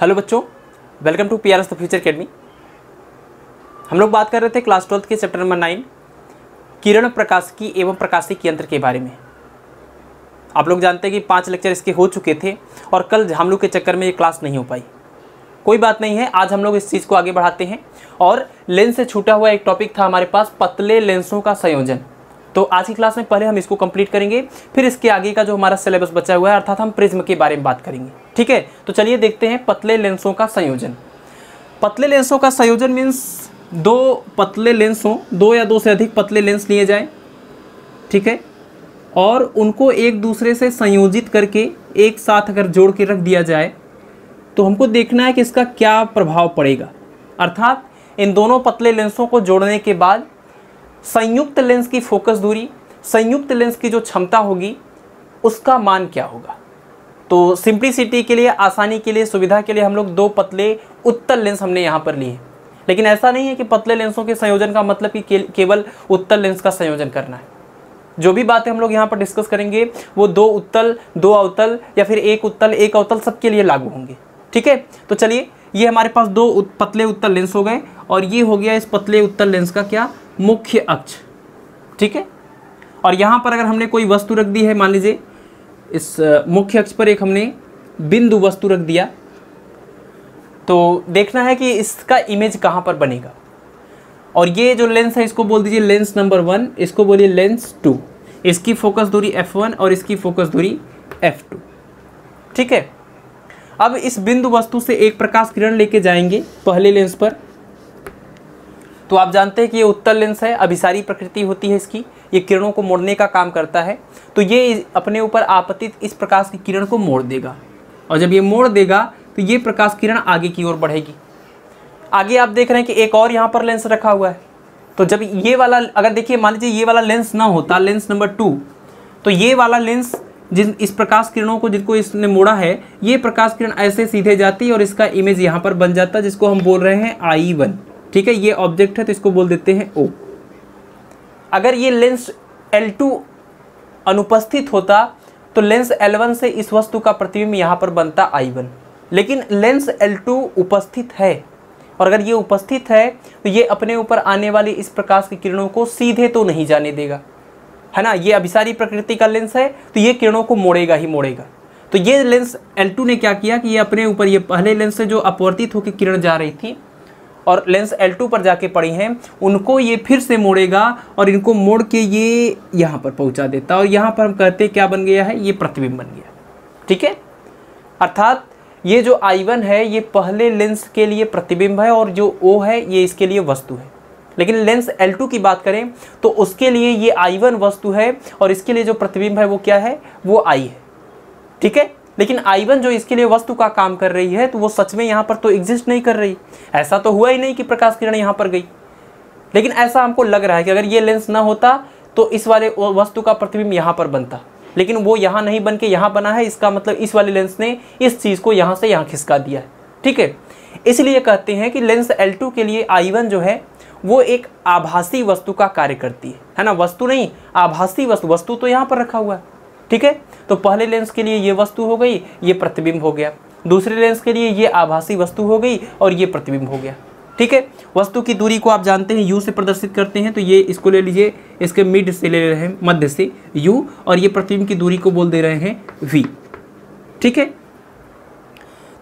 Hello बच्चों, welcome to P R S the future academy. हम लोग बात कर रहे थे क्लास ट्वेल्थ के चैप्टर नंबर नाइन, किरण प्रकाशिकी एवं प्रकाशिक यंत्र के बारे में। आप लोग जानते हैं कि पाँच लेक्चर इसके हो चुके थे और कल हम लोग के चक्कर में ये क्लास नहीं हो पाई। कोई बात नहीं है, आज हम लोग इस चीज़ को आगे बढ़ाते हैं और लेंस से छूटा हुआ एक टॉपिक था हमारे पास, पतले लेंसों का संयोजन। तो आज की क्लास में पहले हम इसको कंप्लीट करेंगे, फिर इसके आगे का जो हमारा सिलेबस बचा हुआ है, अर्थात हम प्रिज्म के बारे में बात करेंगे। ठीक है? तो चलिए देखते हैं पतले लेंसों का संयोजन। पतले लेंसों का संयोजन मीन्स दो पतले लेंस हों, दो या दो से अधिक पतले लेंस लिए जाएँ। ठीक है? और उनको एक दूसरे से संयोजित करके एक साथ अगर जोड़ के रख दिया जाए तो हमको देखना है कि इसका क्या प्रभाव पड़ेगा। अर्थात इन दोनों पतले लेंसों को जोड़ने के बाद संयुक्त लेंस की फोकस दूरी, संयुक्त लेंस की जो क्षमता होगी, उसका मान क्या होगा? तो सिंप्लिसिटी के लिए, आसानी के लिए, सुविधा के लिए हम लोग दो पतले उत्तल लेंस हमने यहाँ पर लिए लेकिन ऐसा नहीं है कि पतले लेंसों के संयोजन का मतलब कि केवल उत्तल लेंस का संयोजन करना है। जो भी बातें हम लोग यहाँ पर डिस्कस करेंगे, वो दो उत्तल, दो अवतल या फिर एक उत्तल, एक अवतल सबके लिए लागू होंगे। ठीक है? तो चलिए ये हमारे पास दो उत, पतले उत्तल लेंस हो गए और ये हो गया इस पतले उत्तल लेंस का क्या? मुख्य अक्ष। ठीक है? और यहाँ पर अगर हमने कोई वस्तु रख दी है मान लीजिए इस मुख्य अक्ष पर एक हमने बिंदु वस्तु रख दिया तो देखना है कि इसका इमेज कहाँ पर बनेगा। और ये जो लेंस है इसको बोल दीजिए लेंस नंबर वन इसको बोलिए लेंस टू इसकी फोकस दूरी एफ़ वन और इसकी फोकस दूरी एफ़ टू ठीक है? अब इस बिंदु वस्तु से एक प्रकाश किरण लेके जाएँगे पहले लेंस पर। तो आप जानते हैं कि ये उत्तल लेंस है अभिसारी प्रकृति होती है इसकी, ये किरणों को मोड़ने का काम करता है। तो ये अपने ऊपर आपतित इस प्रकाश की किरण को मोड़ देगा। और जब ये मोड़ देगा तो ये प्रकाश किरण आगे की ओर बढ़ेगी। आगे आप देख रहे हैं कि एक और यहाँ पर लेंस रखा हुआ है। तो जब ये वाला, अगर देखिए, मान लीजिए ये वाला लेंस ना होता, लेंस नंबर टू तो ये वाला लेंस जिन इस प्रकाश किरणों को जिनको इसने मोड़ा है, ये प्रकाश किरण ऐसे सीधे जाती है और इसका इमेज यहाँ पर बन जाता है, जिसको हम बोल रहे हैं आई वन ठीक है, ये ऑब्जेक्ट है तो इसको बोल देते हैं ओ अगर ये लेंस L2 अनुपस्थित होता तो लेंस L1 से इस वस्तु का प्रतिबिंब यहाँ पर बनता I1 लेकिन लेंस L2 उपस्थित है, और अगर ये उपस्थित है तो ये अपने ऊपर आने वाली इस प्रकाश की किरणों को सीधे तो नहीं जाने देगा। है ना? ये अभिसारी प्रकृति का लेंस है तो ये किरणों को मोड़ेगा ही मोड़ेगा। तो ये लेंस L2 ने क्या किया कि ये अपने ऊपर, ये पहले लेंस से जो अपवर्तित होकर किरण जा रही थी और लेंस L2 पर जाके पड़ी हैं, उनको ये फिर से मोड़ेगा और इनको मोड़ के ये यहाँ पर पहुँचा देता। और यहाँ पर हम कहते क्या बन गया है? ये प्रतिबिंब बन गया। ठीक है? अर्थात ये जो I1 है, ये पहले लेंस के लिए प्रतिबिंब है और जो O है, ये इसके लिए वस्तु है। लेकिन लेंस L2 की बात करें तो उसके लिए ये I1 वस्तु है और इसके लिए जो प्रतिबिंब है वो क्या है? वो I है। ठीक है? लेकिन I1 जो इसके लिए वस्तु का काम कर रही है तो वो सच में यहाँ पर तो एग्जिस्ट नहीं कर रही। ऐसा तो हुआ ही नहीं कि प्रकाश किरण यहाँ पर गई। लेकिन ऐसा हमको लग रहा है कि अगर ये लेंस ना होता तो इस वाले वस्तु का प्रतिबिंब यहाँ पर बनता। लेकिन वो यहाँ नहीं बन के यहाँ बना है, इसका मतलब इस वाले लेंस ने इस चीज़ को यहाँ से यहाँ खिसका दिया है। ठीक है? इसलिए कहते हैं कि लेंस L2 के लिए I1 जो है वो एक आभासी वस्तु का कार्य करती है। है ना? वस्तु नहीं, आभासी वस्तु। वस्तु तो यहाँ पर रखा हुआ है, ठीक है? तो पहले लेंस के लिए ये वस्तु हो गई, ये प्रतिबिंब हो गया। दूसरे लेंस के लिए ये आभासी वस्तु हो गई और ये प्रतिबिंब हो गया, ठीक है? वस्तु की दूरी को आप जानते हैं, यू से प्रदर्शित करते हैं तो ये इसको ले लीजिए, इसके मिड से ले रहे हैं, मध्य से यू, और ये प्रतिबिंब की दूरी को बोल दे रहे हैं, वी, ठीक है?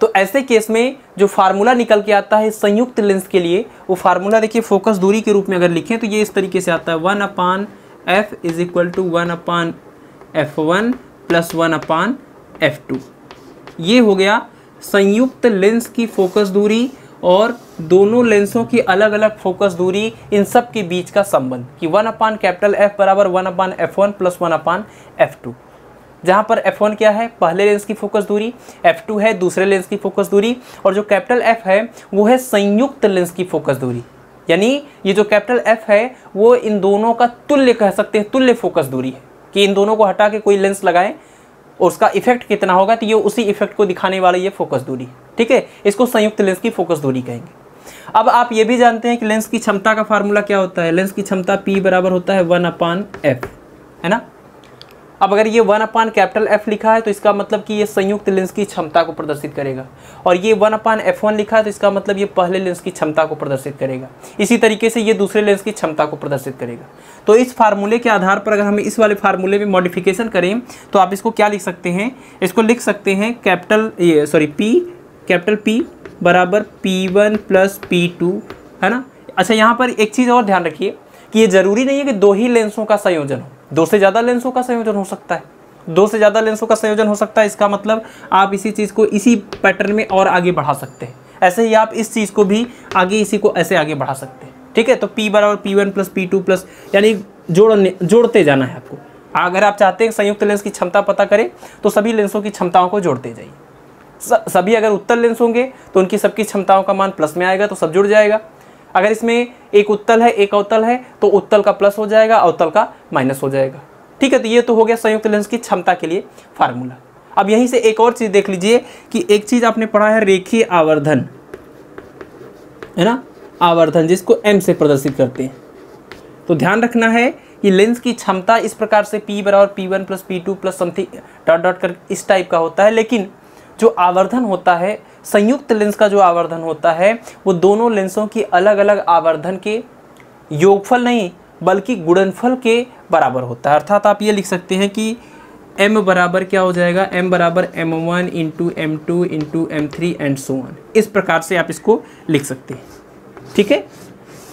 तो ऐसे केस में जो फार्मूला निकल के आता है संयुक्त लेंस के लिए, वो फार्मूला देखिए फोकस दूरी के रूप में अगर लिखें तो ये इस तरीके से आता है। One upon F is equal to one upon F one plus one upon F two. ये हो गया संयुक्त लेंस की फोकस दूरी और दोनों लेंसों की अलग अलग फोकस दूरी इन सब के बीच का संबंध कि वन अपान कैपिटल एफ़ बराबर one upon F one plus one upon F two. जहाँ पर F1 क्या है? पहले लेंस की फोकस दूरी F2 है, दूसरे लेंस की फोकस दूरी, और जो कैपिटल F है, वो है संयुक्त लेंस की फोकस दूरी। यानी ये जो कैपिटल F है, वो इन दोनों का तुल्य कह सकते हैं, तुल्य फोकस दूरी है। कि इन दोनों को हटा के कोई लेंस लगाएँ, और उसका इफ़ेक्ट कितना होगा तो ये उसी इफ़ेक्ट को दिखाने वाला ये फोकस दूरी। ठीक है? इसको संयुक्त लेंस की फोकस दूरी कहेंगे। अब आप ये भी जानते हैं कि लेंस की क्षमता का फार्मूला क्या होता है? लेंस की क्षमता पी बराबर होता है वन अपान एफ़ है ना? अब अगर ये वन अपान कैपिटल एफ़ लिखा है तो इसका मतलब कि ये संयुक्त लेंस की क्षमता को प्रदर्शित करेगा। और ये वन अपान एफ़ वन लिखा है तो इसका मतलब ये पहले लेंस की क्षमता को प्रदर्शित करेगा। इसी तरीके से ये दूसरे लेंस की क्षमता को प्रदर्शित करेगा। तो इस फार्मूले के आधार पर अगर हम इस वाले फार्मूले में मॉडिफिकेशन करें तो आप इसको क्या लिख सकते हैं? इसको लिख सकते हैं कैपिटल ये सॉरी पी कैपिटल पी बराबर P one plus P two है ना? अच्छा यहाँ पर एक चीज़ और ध्यान रखिए कि ये ज़रूरी नहीं है कि दो ही लेंसों का संयोजन हो। दो से ज़्यादा लेंसों का संयोजन हो सकता है। दो से ज़्यादा लेंसों का संयोजन हो सकता है, इसका मतलब आप इसी चीज़ को इसी पैटर्न में और आगे बढ़ा सकते हैं। ऐसे ही आप इस चीज़ को भी आगे, इसी को ऐसे आगे बढ़ा सकते हैं। ठीक है तो पी बराबर P one plus P two plus यानी जोड़ने, जोड़ते जाना है आपको। अगर आप चाहते हैं संयुक्त लेंस की क्षमता पता करें तो सभी लेंसों की क्षमताओं को जोड़ते जाइए। सभी अगर उत्तर लेंस होंगे तो उनकी सबकी क्षमताओं का मान प्लस में आएगा तो सब जुड़ जाएगा। अगर इसमें एक उत्तल है, एक अवतल है तो उत्तल का प्लस हो जाएगा, अवतल का माइनस हो जाएगा। ठीक है तो ये तो हो गया संयुक्त लेंस की क्षमता के लिए फार्मूला अब यहीं से एक और चीज़ देख लीजिए कि एक चीज़ आपने पढ़ा है, रेखीय आवर्धन। है ना? आवर्धन, जिसको एम से प्रदर्शित करते हैं। तो ध्यान रखना है कि लेंस की क्षमता इस प्रकार से पी बराबर P one plus P two plus something dot dot कर, इस टाइप का होता है, लेकिन जो आवर्धन होता है, संयुक्त लेंस का जो आवर्धन होता है, वो दोनों लेंसों की अलग अलग आवर्धन के योगफल नहीं, बल्कि गुणनफल के बराबर होता है। अर्थात आप ये लिख सकते हैं कि m बराबर क्या हो जाएगा? m बराबर M one into M two into M three and so on इस प्रकार से आप इसको लिख सकते हैं। ठीक है?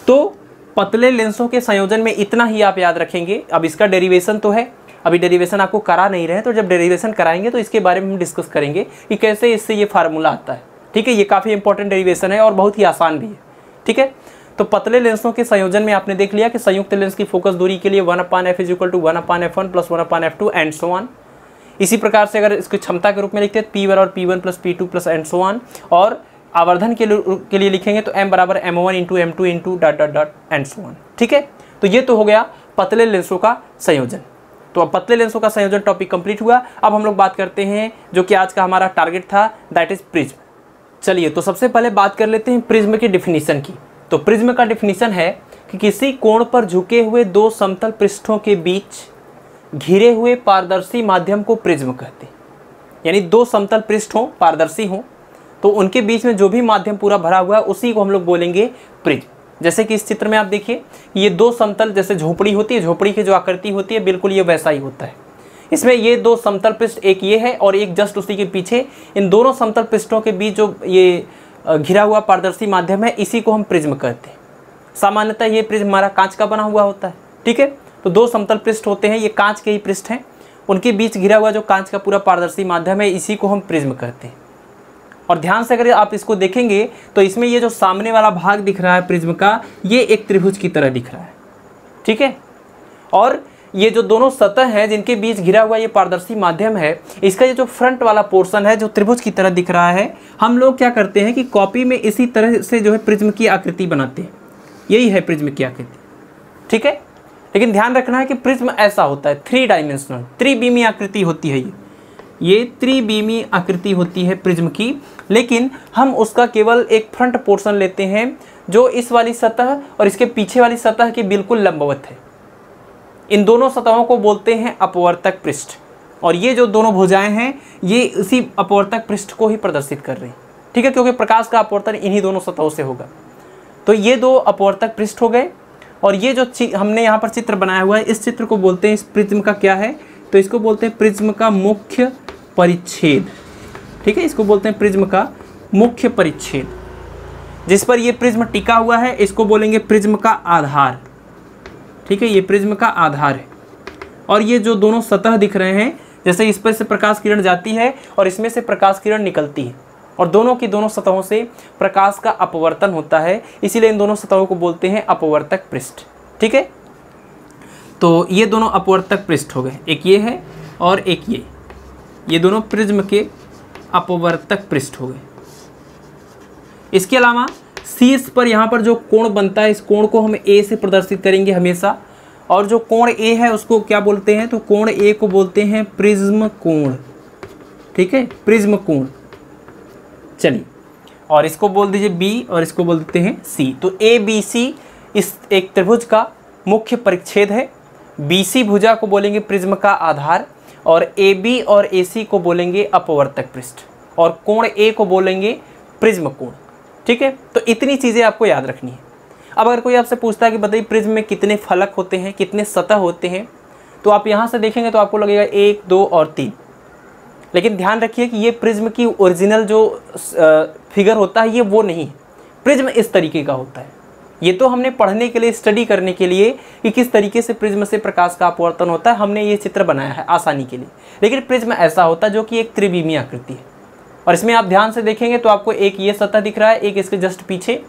तो पतले लेंसों के संयोजन में इतना ही आप याद रखेंगे। अब इसका डेरिवेशन तो है। अभी डेरिवेशन आपको करा नहीं रहे तो जब डेरिवेशन कराएँगे तो इसके बारे में हम डिस्कस करेंगे कि कैसे इससे ये फार्मूला आता है। ठीक है, ये काफ़ी इंपॉर्टेंट डेरिवेशन है और बहुत ही आसान भी है। ठीक है तो पतले लेंसों के संयोजन में आपने देख लिया कि संयुक्त लेंस की फोकस दूरी के लिए one upon F is equal to one upon F one plus one upon F two and so on इसी प्रकार से अगर इसकी क्षमता के रूप में लिखते हैं पी वन और P one plus P two plus and so on और आवर्धन के लिए के लिए लिखेंगे तो एम बराबर M one into M two into dot dot dot and so on ठीक है तो ये तो हो गया पतले लेंसों का संयोजन। तो अब पतले लेंसों का संयोजन टॉपिक कंप्लीट हुआ। अब हम लोग बात करते हैं जो कि आज का हमारा टारगेट था दैट इज़ प्रिज्म चलिए तो सबसे पहले बात कर लेते हैं प्रिज्म की डिफिनीशन की। तो प्रिज्म का डिफिनीशन है कि किसी कोण पर झुके हुए दो समतल पृष्ठों के बीच घिरे हुए पारदर्शी माध्यम को प्रिज्म कहते हैं। यानी दो समतल पृष्ठ हों, पारदर्शी हों तो उनके बीच में जो भी माध्यम पूरा भरा हुआ है, उसी को हम लोग बोलेंगे प्रिज्म जैसे कि इस चित्र में आप देखिए, ये दो समतल जैसे झोपड़ी होती है, झोपड़ी की जो आकृति होती है, बिल्कुल ये वैसा ही होता है। इसमें ये दो समतल पृष्ठ, एक ये है और एक जस्ट उसी के पीछे, इन दोनों समतल पृष्ठों के बीच जो ये घिरा हुआ पारदर्शी माध्यम है, इसी को हम प्रिज्म कहते हैं। सामान्यतः ये प्रिज्म हमारा कांच का बना हुआ होता है, ठीक है? तो दो समतल पृष्ठ होते हैं, ये कांच के ही पृष्ठ हैं। उनके बीच घिरा हुआ जो कांच का पूरा पारदर्शी माध्यम है, इसी को हम प्रिज्म कहते हैं। और ध्यान से अगर आप इसको देखेंगे तो इसमें ये जो सामने वाला भाग दिख रहा है प्रिज्म का, ये एक त्रिभुज की तरह दिख रहा है। ठीक है? और ये जो दोनों सतह हैं, जिनके बीच घिरा हुआ ये पारदर्शी माध्यम है, इसका ये जो फ्रंट वाला पोर्शन है, जो त्रिभुज की तरह दिख रहा है, हम लोग क्या करते हैं कि कॉपी में इसी तरह से जो है प्रिज्म की आकृति बनाते हैं। यही है प्रिज्म की आकृति। ठीक है? लेकिन ध्यान रखना है कि प्रिज्म ऐसा होता है, थ्री डायमेंशनल त्रिबीमी आकृति होती है ये। ये त्रिबीमी आकृति होती है प्रिज्म की, लेकिन हम उसका केवल एक फ्रंट पोर्शन लेते हैं, जो इस वाली सतह और इसके पीछे वाली सतह के बिल्कुल लंबवत है। इन दोनों सतहों को बोलते हैं अपवर्तक पृष्ठ। और ये जो दोनों भुजाएँ हैं, ये इसी अपवर्तक पृष्ठ को ही प्रदर्शित कर रही ठीक है? क्योंकि प्रकाश का अपवर्तन इन्हीं दोनों सतहों से होगा। तो ये दो अपवर्तक पृष्ठ हो गए, और ये जो हमने यहाँ पर चित्र बनाया हुआ है, इस चित्र को बोलते हैं, इस प्रिज्म का क्या है? तो इसको बोलते हैं प्रिज्म का मुख्य परिच्छेद। ठीक है? इसको बोलते हैं प्रिज्म का मुख्य परिच्छेद। जिस पर ये प्रिज्म टिका हुआ है, इसको बोलेंगे प्रिज्म का आधार। ठीक है? ये प्रिज्म का आधार है। और ये जो दोनों सतह दिख रहे हैं, जैसे इस पर से प्रकाश किरण जाती है और इसमें से प्रकाश किरण निकलती है। और दोनों की दोनों सतहों से प्रकाश का अपवर्तन होता है, इसीलिए इन दोनों सतहों को बोलते हैं अपवर्तक पृष्ठ। ठीक है? तो ये दोनों अपवर्तक पृष्ठ हो गए। एक ये है और एक ये। ये दोनों प्रिज्म के अपवर्तक पृष्ठ हो गए। इसके अलावा शीर्ष पर यहाँ पर जो कोण बनता है, इस कोण को हम ए से प्रदर्शित करेंगे हमेशा। और जो कोण ए है, उसको क्या बोलते हैं? तो कोण ए को बोलते हैं प्रिज्म कोण। ठीक है? प्रिज्म कोण। चलिए। और इसको बोल दीजिए बी और इसको बोल देते हैं सी तो ए बी सी इस एक त्रिभुज का मुख्य परिच्छेद है। बी सी भुजा को बोलेंगे प्रिज्म का आधार और ए बी और ए सी को बोलेंगे अपवर्तक पृष्ठ और कोण ए को बोलेंगे प्रिज्म कोण। ठीक है? तो इतनी चीज़ें आपको याद रखनी है। अब अगर कोई आपसे पूछता है कि बताइए प्रिज्म में कितने फलक होते हैं, कितने सतह होते हैं तो आप यहाँ से देखेंगे तो आपको लगेगा एक, दो और तीन। लेकिन ध्यान रखिए कि ये प्रिज्म की ओरिजिनल जो फिगर होता है, ये वो नहीं प्रिज्म इस तरीके का होता है। ये तो हमने पढ़ने के लिए स्टडी करने के लिए कि किस तरीके से प्रिज्म से प्रकाश का अपवर्तन होता है, हमने ये चित्र बनाया है आसानी के लिए। लेकिन प्रिज्म ऐसा होता है जो कि एक त्रिविमी आकृति है। और इसमें आप ध्यान से देखेंगे तो आपको एक ये सतह दिख रहा है, एक इसके जस्ट पीछे,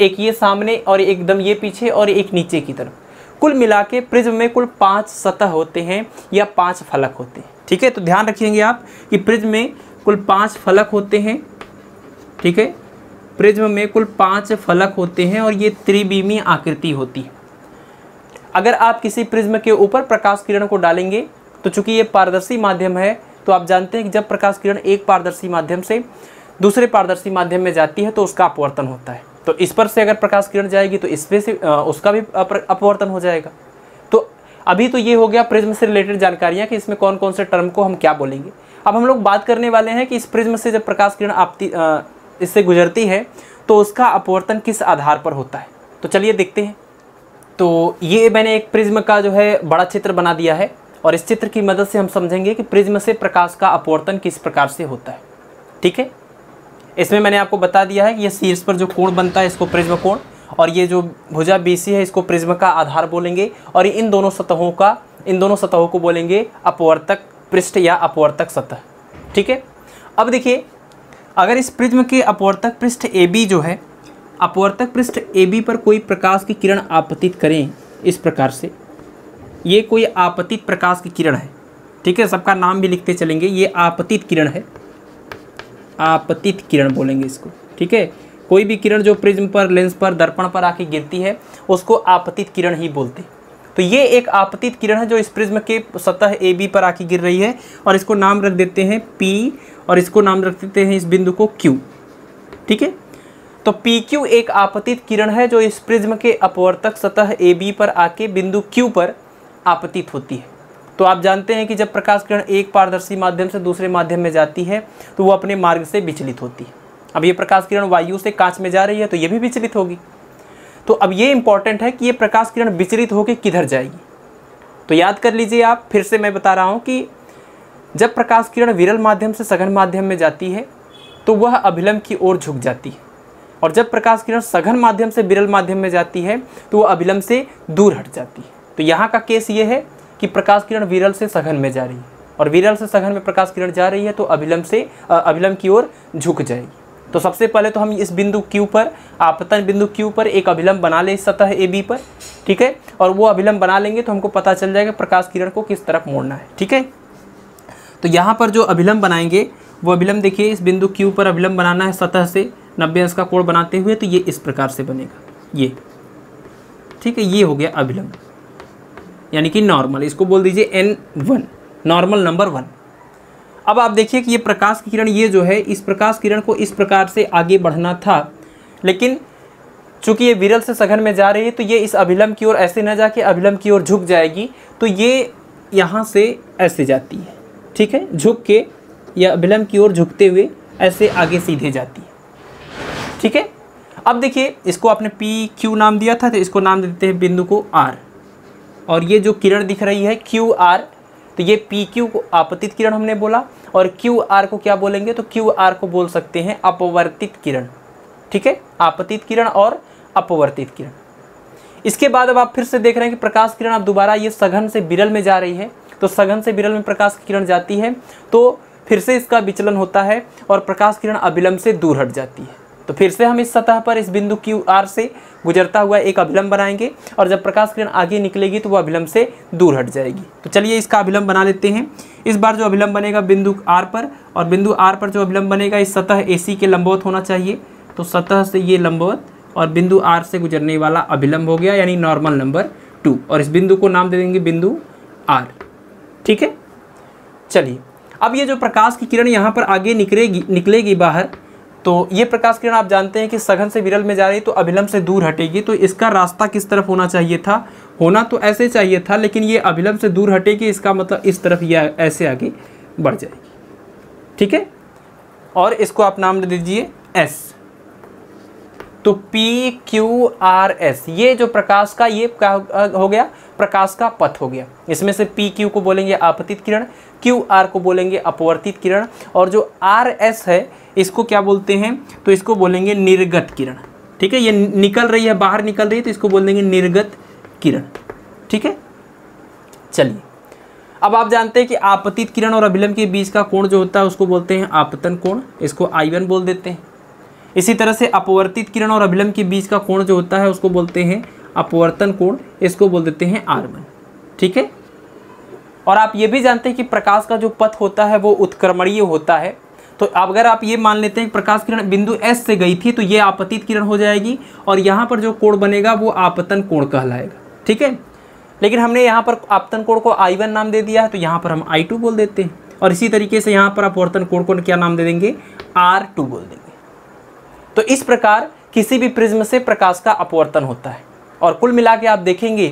एक ये सामने और एकदम ये पीछे और एक नीचे की तरफ़। कुल मिला के प्रिज्म में कुल पाँच सतह होते हैं या पाँच फलक होते हैं। ठीक है? तो ध्यान रखेंगे आप कि प्रिज्म में कुल पाँच फलक होते हैं। ठीक है? प्रिज्म में कुल पाँच फलक होते हैं और ये त्रिबीमी आकृति होती है। अगर आप किसी प्रिज्म के ऊपर प्रकाश किरण को डालेंगे तो चूँकि ये पारदर्शी माध्यम है तो आप जानते हैं कि जब प्रकाश किरण एक पारदर्शी माध्यम से दूसरे पारदर्शी माध्यम में जाती है तो उसका अपवर्तन होता है। तो इस पर से अगर प्रकाश किरण जाएगी तो इस पे से उसका भी अपवर्तन हो जाएगा। तो अभी तो ये हो गया प्रिज्म से रिलेटेड जानकारियाँ कि इसमें कौन कौन से टर्म को हम क्या बोलेंगे। अब हम लोग बात करने वाले हैं कि इस प्रिज्म से जब प्रकाश किरण आपती इससे गुजरती है तो उसका अपवर्तन किस आधार पर होता है? तो चलिए देखते हैं। तो ये मैंने एक प्रिज्म का जो है, बड़ा चित्र बना दिया है और इस चित्र की मदद से हम समझेंगे कि प्रिज्म से प्रकाश का अपवर्तन किस प्रकार से होता है। ठीक है? इसमें मैंने आपको बता दिया है कि ये शीर्ष पर जो कोण बनता है, इसको प्रिज्म कोण और ये जो भुजा बीसी है, इसको प्रिज्म का आधार बोलेंगे और इन दोनों सतहों का, इन दोनों सतहों को बोलेंगे अपवर्तक पृष्ठ या अपवर्तक सतह। ठीक है? अब देखिए अगर इस प्रिज्म के अपवर्तक पृष्ठ ए बी जो है, अपवर्तक पृष्ठ ए बी पर कोई प्रकाश की किरण आपतित करें इस प्रकार से। ये कोई आपतित प्रकाश की किरण है, ठीक है? सबका नाम भी लिखते चलेंगे। ये आपतित किरण है। आपतित किरण बोलेंगे इसको, ठीक है? कोई भी किरण जो प्रिज्म पर, लेंस पर, दर्पण पर आके गिरती है, उसको आपतित किरण ही बोलते तो ये एक आपतित किरण है जो इस प्रिज्म के सतह ए बी पर आके गिर रही है और इसको नाम रख देते हैं पी और इसको नाम रख देते हैं इस बिंदु को क्यू ठीक है? तो पी क्यू एक आपतित किरण है जो इस प्रिज्म के अपवर्तक सतह ए बी पर आके बिंदु क्यू पर आपतित होती है। तो आप जानते हैं कि जब प्रकाश किरण एक पारदर्शी माध्यम से दूसरे माध्यम में जाती है तो वो अपने मार्ग से विचलित होती है। अब ये प्रकाश किरण वायु से कांच में जा रही है तो ये भी विचलित होगी। तो अब ये इंपॉर्टेंट है कि ये प्रकाश किरण विचलित होकर किधर जाएगी? तो याद कर लीजिए आप, फिर से मैं बता रहा हूँ कि जब प्रकाश किरण विरल माध्यम से सघन माध्यम में जाती है तो वह अभिलंब की ओर झुक जाती है। और जब प्रकाश किरण सघन माध्यम से विरल माध्यम में जाती है तो वह अभिलंब से दूर हट जाती है। तो यहाँ का केस ये है कि प्रकाश किरण विरल से सघन में जा रही है। और विरल से सघन में प्रकाश किरण जा रही है तो अभिलंब से अभिलंब की ओर झुक जाएगी। तो सबसे पहले तो हम इस बिंदु क्यू पर, आपतन बिंदु क्यू पर एक अभिलंब बना ले इस सतह ए बी पर, ठीक है? और वो अभिलंब बना लेंगे तो हमको पता चल जाएगा प्रकाश किरण को किस तरफ़ मोड़ना है, ठीक है? तो यहाँ पर जो अभिलंब बनाएँगे, वो अभिलंब देखिए, इस बिंदु क्यू पर अभिलंब बनाना है सतह से, नब्बे अंश का कोण बनाते हुए तो ये इस प्रकार से बनेगा, ये, ठीक है? ये हो गया अभिलंब, यानी कि नॉर्मल इसको बोल दीजिए N one normal number one अब आप देखिए कि ये प्रकाश किरण, ये जो है, इस प्रकाश किरण को इस प्रकार से आगे बढ़ना था। लेकिन चूँकि ये विरल से सघन में जा रही है तो ये इस अभिलम्ब की ओर ऐसे न जाके अभिलम्ब की ओर झुक जाएगी तो ये यहाँ से ऐसे जाती है। ठीक है? झुक के या अभिलम्ब की ओर झुकते हुए ऐसे आगे सीधे जाती है। ठीक है? अब देखिए, इसको आपने पी क्यू नाम दिया था तो इसको नाम देते हैं बिंदु को आर और ये जो किरण दिख रही है क्यू आर तो ये पी क्यू को आपतित किरण हमने बोला और क्यू आर को क्या बोलेंगे? तो क्यू आर को बोल सकते हैं अपवर्तित किरण। ठीक है? आपतित किरण और अपवर्तित किरण। इसके बाद अब आप फिर से देख रहे हैं कि प्रकाश किरण अब दोबारा ये सघन से बिरल में जा रही है। तो सघन से बिरल में प्रकाश किरण जाती है तो फिर से इसका विचलन होता है और प्रकाश किरण अविलंब से दूर हट जाती है। तो फिर से हम इस सतह पर इस बिंदु क्यू आर से गुजरता हुआ एक अभिलंब बनाएँगे और जब प्रकाश किरण आगे निकलेगी तो वह अभिलंब से दूर हट जाएगी। तो चलिए इसका अभिलंब बना लेते हैं। इस बार जो अभिलंब बनेगा बिंदु आर पर और बिंदु आर पर जो अभिलंब बनेगा, इस सतह AC के लंबवत होना चाहिए। तो सतह से ये लंबवत और बिंदु आर से गुजरने वाला अभिलंब हो गया, यानी नॉर्मल नंबर टू और इस बिंदु को नाम दे देंगे बिंदु आर ठीक है? चलिए। अब ये जो प्रकाश की किरण यहाँ पर आगे निकलेगी निकलेगी बाहर तो ये प्रकाश किरण आप जानते हैं कि सघन से विरल में जा रही तो अभिलंब से दूर हटेगी। तो इसका रास्ता किस तरफ़ होना चाहिए था? होना तो ऐसे चाहिए था, लेकिन ये अभिलंब से दूर हटेगी, इसका मतलब इस तरफ़ यह ऐसे आगे बढ़ जाएगी। ठीक है? और इसको आप नाम दे दीजिए एस। तो P क्यू आर एस ये जो प्रकाश का, ये हो गया? प्रकाश का पथ हो गया। इसमें से P क्यू को बोलेंगे आपतित किरण क्यू आर को बोलेंगे अपवर्तित किरण, और जो आर एस है, इसको क्या बोलते हैं? तो इसको बोलेंगे निर्गत किरण। ठीक है? ये निकल रही है, बाहर निकल रही है तो इसको बोल देंगे निर्गत किरण। ठीक है? चलिए। अब आप जानते हैं कि आपतित किरण और अभिलंब के बीच का कोण जो होता है, उसको बोलते हैं आपतन कोण। इसको आई बोल देते हैं। इसी तरह से अपवर्तित किरण और अभिलंब के बीच का कोण जो होता है, उसको बोलते हैं अपवर्तन कोण, इसको बोल देते हैं आर वन ठीक है? और आप ये भी जानते हैं कि प्रकाश का जो पथ होता है, वो उत्क्रमणीय होता है। तो अगर आप ये मान लेते हैं प्रकाश किरण बिंदु एस से गई थी तो ये आपतित किरण हो जाएगी और यहाँ पर जो कोण बनेगा, वो आपतन कोण कहलाएगा। ठीक है? लेकिन हमने यहाँ पर आपतन कोण को आई वन नाम दे दिया है तो यहाँ पर हम आई टू बोल देते हैं। और इसी तरीके से यहाँ पर अपवर्तन कोण को क्या नाम दे देंगे? आर टू बोल देंगे। तो इस प्रकार किसी भी प्रिज्म से प्रकाश का अपवर्तन होता है। और कुल मिला के आप देखेंगे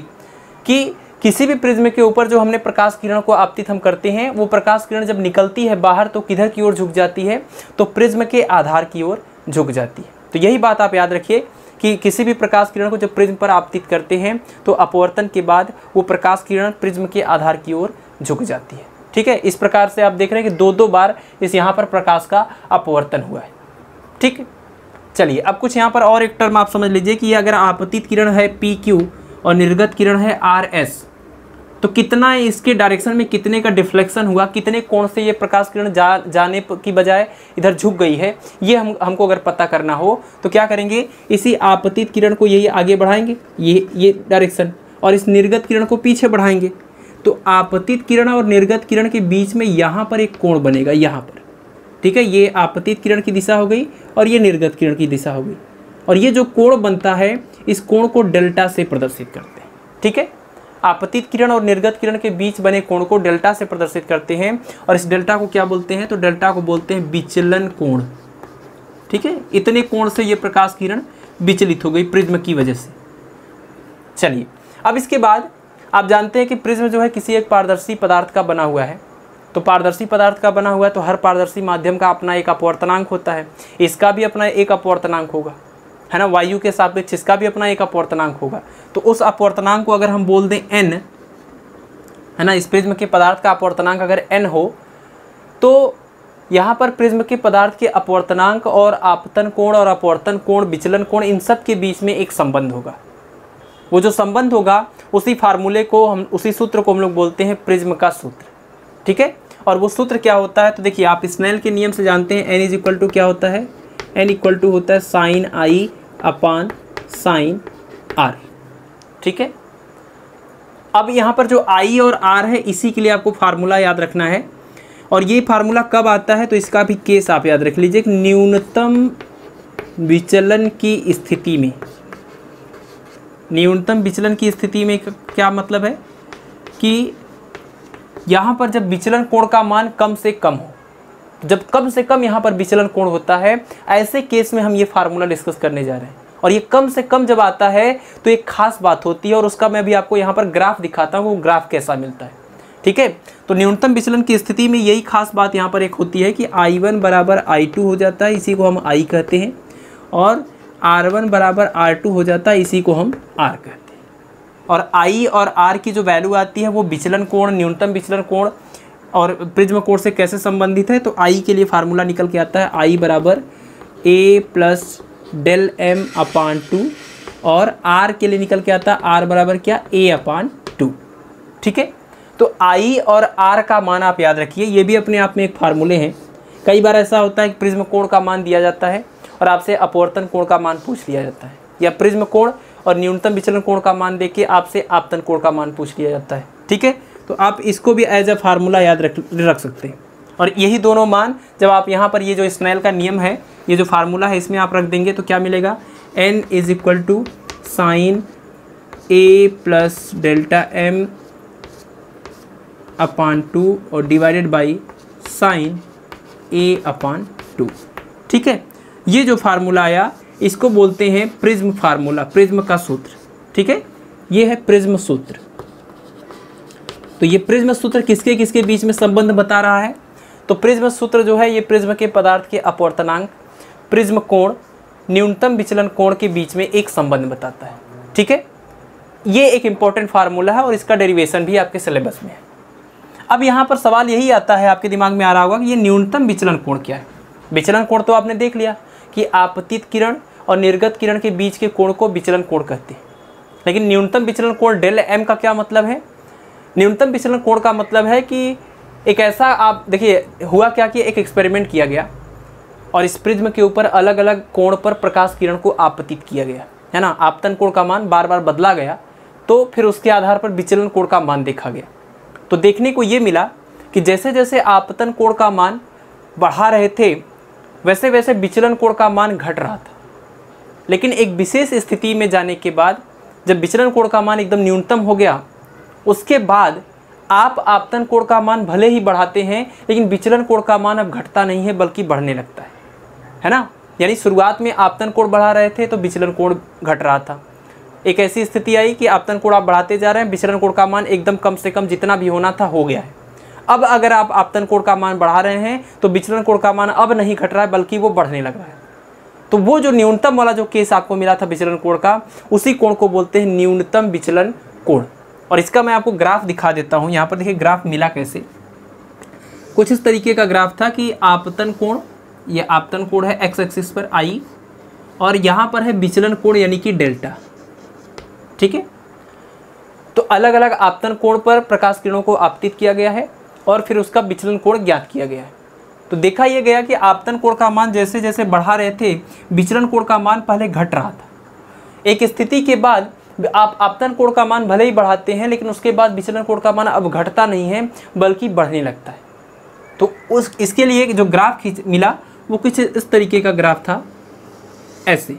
कि किसी भी प्रिज्म के ऊपर जो हमने प्रकाश किरण को आपतित हम करते हैं, वो प्रकाश किरण जब निकलती है बाहर तो किधर की ओर झुक जाती है? तो प्रिज्म के आधार की ओर झुक जाती है। तो यही बात आप याद रखिए कि किसी भी प्रकाश किरण को जब प्रिज्म पर आपतित करते हैं तो अपवर्तन के बाद वो प्रकाश किरण प्रिज्म के आधार की ओर झुक जाती है। ठीक है? इस प्रकार से आप देख रहे हैं कि दो दो बार इस यहाँ पर प्रकाश का अपवर्तन हुआ है। ठीक? चलिए, अब कुछ यहाँ पर और एक टर्म आप समझ लीजिए कि अगर आपतित किरण है पी क्यू और निर्गत किरण है आर एस तो कितना इसके डायरेक्शन में कितने का डिफ्लेक्शन हुआ, कितने कोण से ये प्रकाश किरण जा, जाने की बजाय इधर झुक गई है, ये हम, हमको अगर पता करना हो तो क्या करेंगे, इसी आपतित किरण को यही आगे बढ़ाएँगे, ये ये डायरेक्शन और इस निर्गत किरण को पीछे बढ़ाएँगे तो आपतित किरण और निर्गत किरण के बीच में यहाँ पर एक कोण बनेगा, यहाँ पर। ठीक है, ये आपतित किरण की दिशा हो गई और ये निर्गत किरण की दिशा हो गई। और ये जो कोण बनता है, इस कोण को डेल्टा से प्रदर्शित करते हैं। ठीक है? आपतित किरण और निर्गत किरण के बीच बने कोण को डेल्टा से प्रदर्शित करते हैं और इस डेल्टा को क्या बोलते हैं? तो डेल्टा को बोलते हैं विचलन कोण। ठीक है? इतने कोण से ये प्रकाश किरण विचलित हो गई प्रिज्म की वजह से। चलिए, अब इसके बाद आप जानते हैं कि प्रिज्म जो है किसी एक पारदर्शी पदार्थ का बना हुआ है। तो पारदर्शी पदार्थ का बना हुआ है तो हर पारदर्शी माध्यम का अपना एक अपवर्तनांक होता है। इसका भी अपना एक अपवर्तनांक होगा। है ना? वायु के सापेक्ष इसका भी अपना एक अपवर्तनांक होगा। तो उस अपवर्तनांक को अगर हम बोल दें एन है ना? इस प्रिज्म के पदार्थ का अपवर्तनांक अगर एन हो तो यहाँ पर प्रिज्म के पदार्थ के अपवर्तनांक और आपतन कोण और अपवर्तन कोण, विचलन कोण, इन सब के बीच में एक संबंध होगा। वो जो संबंध होगा, उसी फार्मूले को हम, उसी सूत्र को हम लोग बोलते हैं प्रिज्म का सूत्र। ठीक है? और वो सूत्र क्या होता है? तो देखिए, आप स्नेल के नियम से जानते हैं एन इज़ इक्वल टू क्या होता है? एन इक्वल टू होता है sine I upon sine R ठीक है? अब यहाँ पर जो आई और आर है, इसी के लिए आपको फार्मूला याद रखना है। और ये फार्मूला कब आता है? तो इसका भी केस आप याद रख लीजिए न्यूनतम विचलन की स्थिति में। न्यूनतम विचलन की स्थिति में क्या मतलब है? कि यहाँ पर जब विचलन कोण का मान कम से कम हो, जब कम से कम यहाँ पर विचलन कोण होता है, ऐसे केस में हम ये फार्मूला डिस्कस करने जा रहे हैं। और ये कम से कम जब आता है तो एक खास बात होती है, और उसका मैं भी आपको यहाँ पर ग्राफ दिखाता हूँ, वो ग्राफ कैसा मिलता है। ठीक है? तो न्यूनतम विचलन की स्थिति में यही खास बात यहाँ पर एक होती है कि आई वन बराबर आई टू हो जाता है, इसी को हम आई कहते हैं, और आर वन बराबर आर टू हो जाता है, इसी को हम आर कहते हैं। और आई और आर की जो वैल्यू आती है वो विचलन कोण, न्यूनतम विचलन कोण और प्रिज्म कोण से कैसे संबंधित है? तो आई के लिए फार्मूला निकल के आता है आई बराबर A plus del M upon two और आर के लिए निकल के आता है आर बराबर क्या? ए अपान टू ठीक है? तो आई और आर का मान आप याद रखिए, ये भी अपने आप में एक फार्मूले हैं। कई बार ऐसा होता है कि प्रिज्म कोण का मान दिया जाता है और आपसे अपवर्तन कोण का मान पूछ लिया जाता है या प्रिज्म कोण और न्यूनतम विचलन कोण का मान देके आपसे आपतन कोण का मान पूछ लिया जाता है। ठीक है? तो आप इसको भी एज ए फार्मूला याद रख रख सकते हैं। और यही दोनों मान, जब आप यहाँ पर ये जो स्नेल का नियम है, ये जो फार्मूला है, इसमें आप रख देंगे तो क्या मिलेगा? N is equal to sine A plus delta M upon two और divided by sine A upon two ठीक है? ये जो फार्मूला आया इसको बोलते हैं प्रिज्म फार्मूला, प्रिज्म का सूत्र। ठीक है? ये है प्रिज्म सूत्र। तो ये प्रिज्म सूत्र किसके किसके बीच में संबंध बता रहा है? तो प्रिज्म सूत्र जो है, ये प्रिज्म के पदार्थ के अपवर्तनांक, प्रिज्म कोण, न्यूनतम विचलन कोण के बीच में एक संबंध बताता है। ठीक है? ये एक इंपॉर्टेंट फार्मूला है और इसका डेरिवेशन भी आपके सिलेबस में है। अब यहाँ पर सवाल यही आता है, आपके दिमाग में आ रहा होगा कि ये न्यूनतम विचलन कोण क्या है? विचलन कोण तो आपने देख लिया। कि आपतित किरण और निर्गत किरण के बीच के कोण को विचलन कोण कहते हैं। लेकिन न्यूनतम विचलन कोण डेल एम का क्या मतलब है? न्यूनतम विचलन कोण का मतलब है कि एक ऐसा आप, देखिए, हुआ क्या कि एक एक्सपेरिमेंट किया गया और इस प्रिज्म के ऊपर अलग अलग कोण पर प्रकाश किरण को आपतित किया गया। है ना? आपतन कोण का मान बार बार बदला गया तो फिर उसके आधार पर विचलन कोण का मान देखा गया। तो देखने को ये मिला कि जैसे जैसे आपतन कोण का मान बढ़ा रहे थे वैसे वैसे विचलन कोण का मान घट रहा था। लेकिन एक विशेष स्थिति में जाने के बाद, जब विचलन कोण का मान एकदम न्यूनतम हो गया, उसके बाद आप आपतन कोण का मान भले ही बढ़ाते हैं, लेकिन विचलन कोण का मान अब घटता नहीं है, बल्कि बढ़ने लगता है। है ना? यानी शुरुआत में आपतन कोण बढ़ा रहे थे तो विचलन कोण घट रहा था। एक ऐसी स्थिति आई कि आपतन कोण आप बढ़ाते जा रहे हैं, विचलन कोण का मान एकदम कम से कम जितना भी होना था, हो गया है। अब अगर आप आपतन कोण का मान बढ़ा रहे हैं तो विचलन कोण का मान अब नहीं घट रहा है, बल्कि वो बढ़ने लग रहा है। तो वो जो न्यूनतम वाला जो केस आपको मिला था विचलन कोण का, उसी कोण को बोलते हैं न्यूनतम विचलन कोण और इसका मैं आपको ग्राफ दिखा देता हूँ। यहाँ पर देखिए ग्राफ मिला कैसे। कुछ इस तरीके का ग्राफ था कि आपतन कोण ये आपतन कोण है एक्स एक्सिस पर आई और यहाँ पर है विचलन कोण यानी कि डेल्टा। ठीक है? तो अलग अलग आपतन कोण पर प्रकाश किरणों को आपतित किया गया है। और फिर उसका विचलन कोण ज्ञात किया गया है। तो देखा यह गया कि आपतन कोण का मान जैसे जैसे बढ़ा रहे थे, विचलन कोण का मान पहले घट रहा था। एक स्थिति के बाद आप आपतन कोण का मान भले ही बढ़ाते हैं, लेकिन उसके बाद विचलन कोण का मान अब घटता नहीं है, बल्कि बढ़ने लगता है। तो उस, इसके लिए जो ग्राफ खींच, मिला, वो कुछ इस तरीके का ग्राफ था, ऐसे।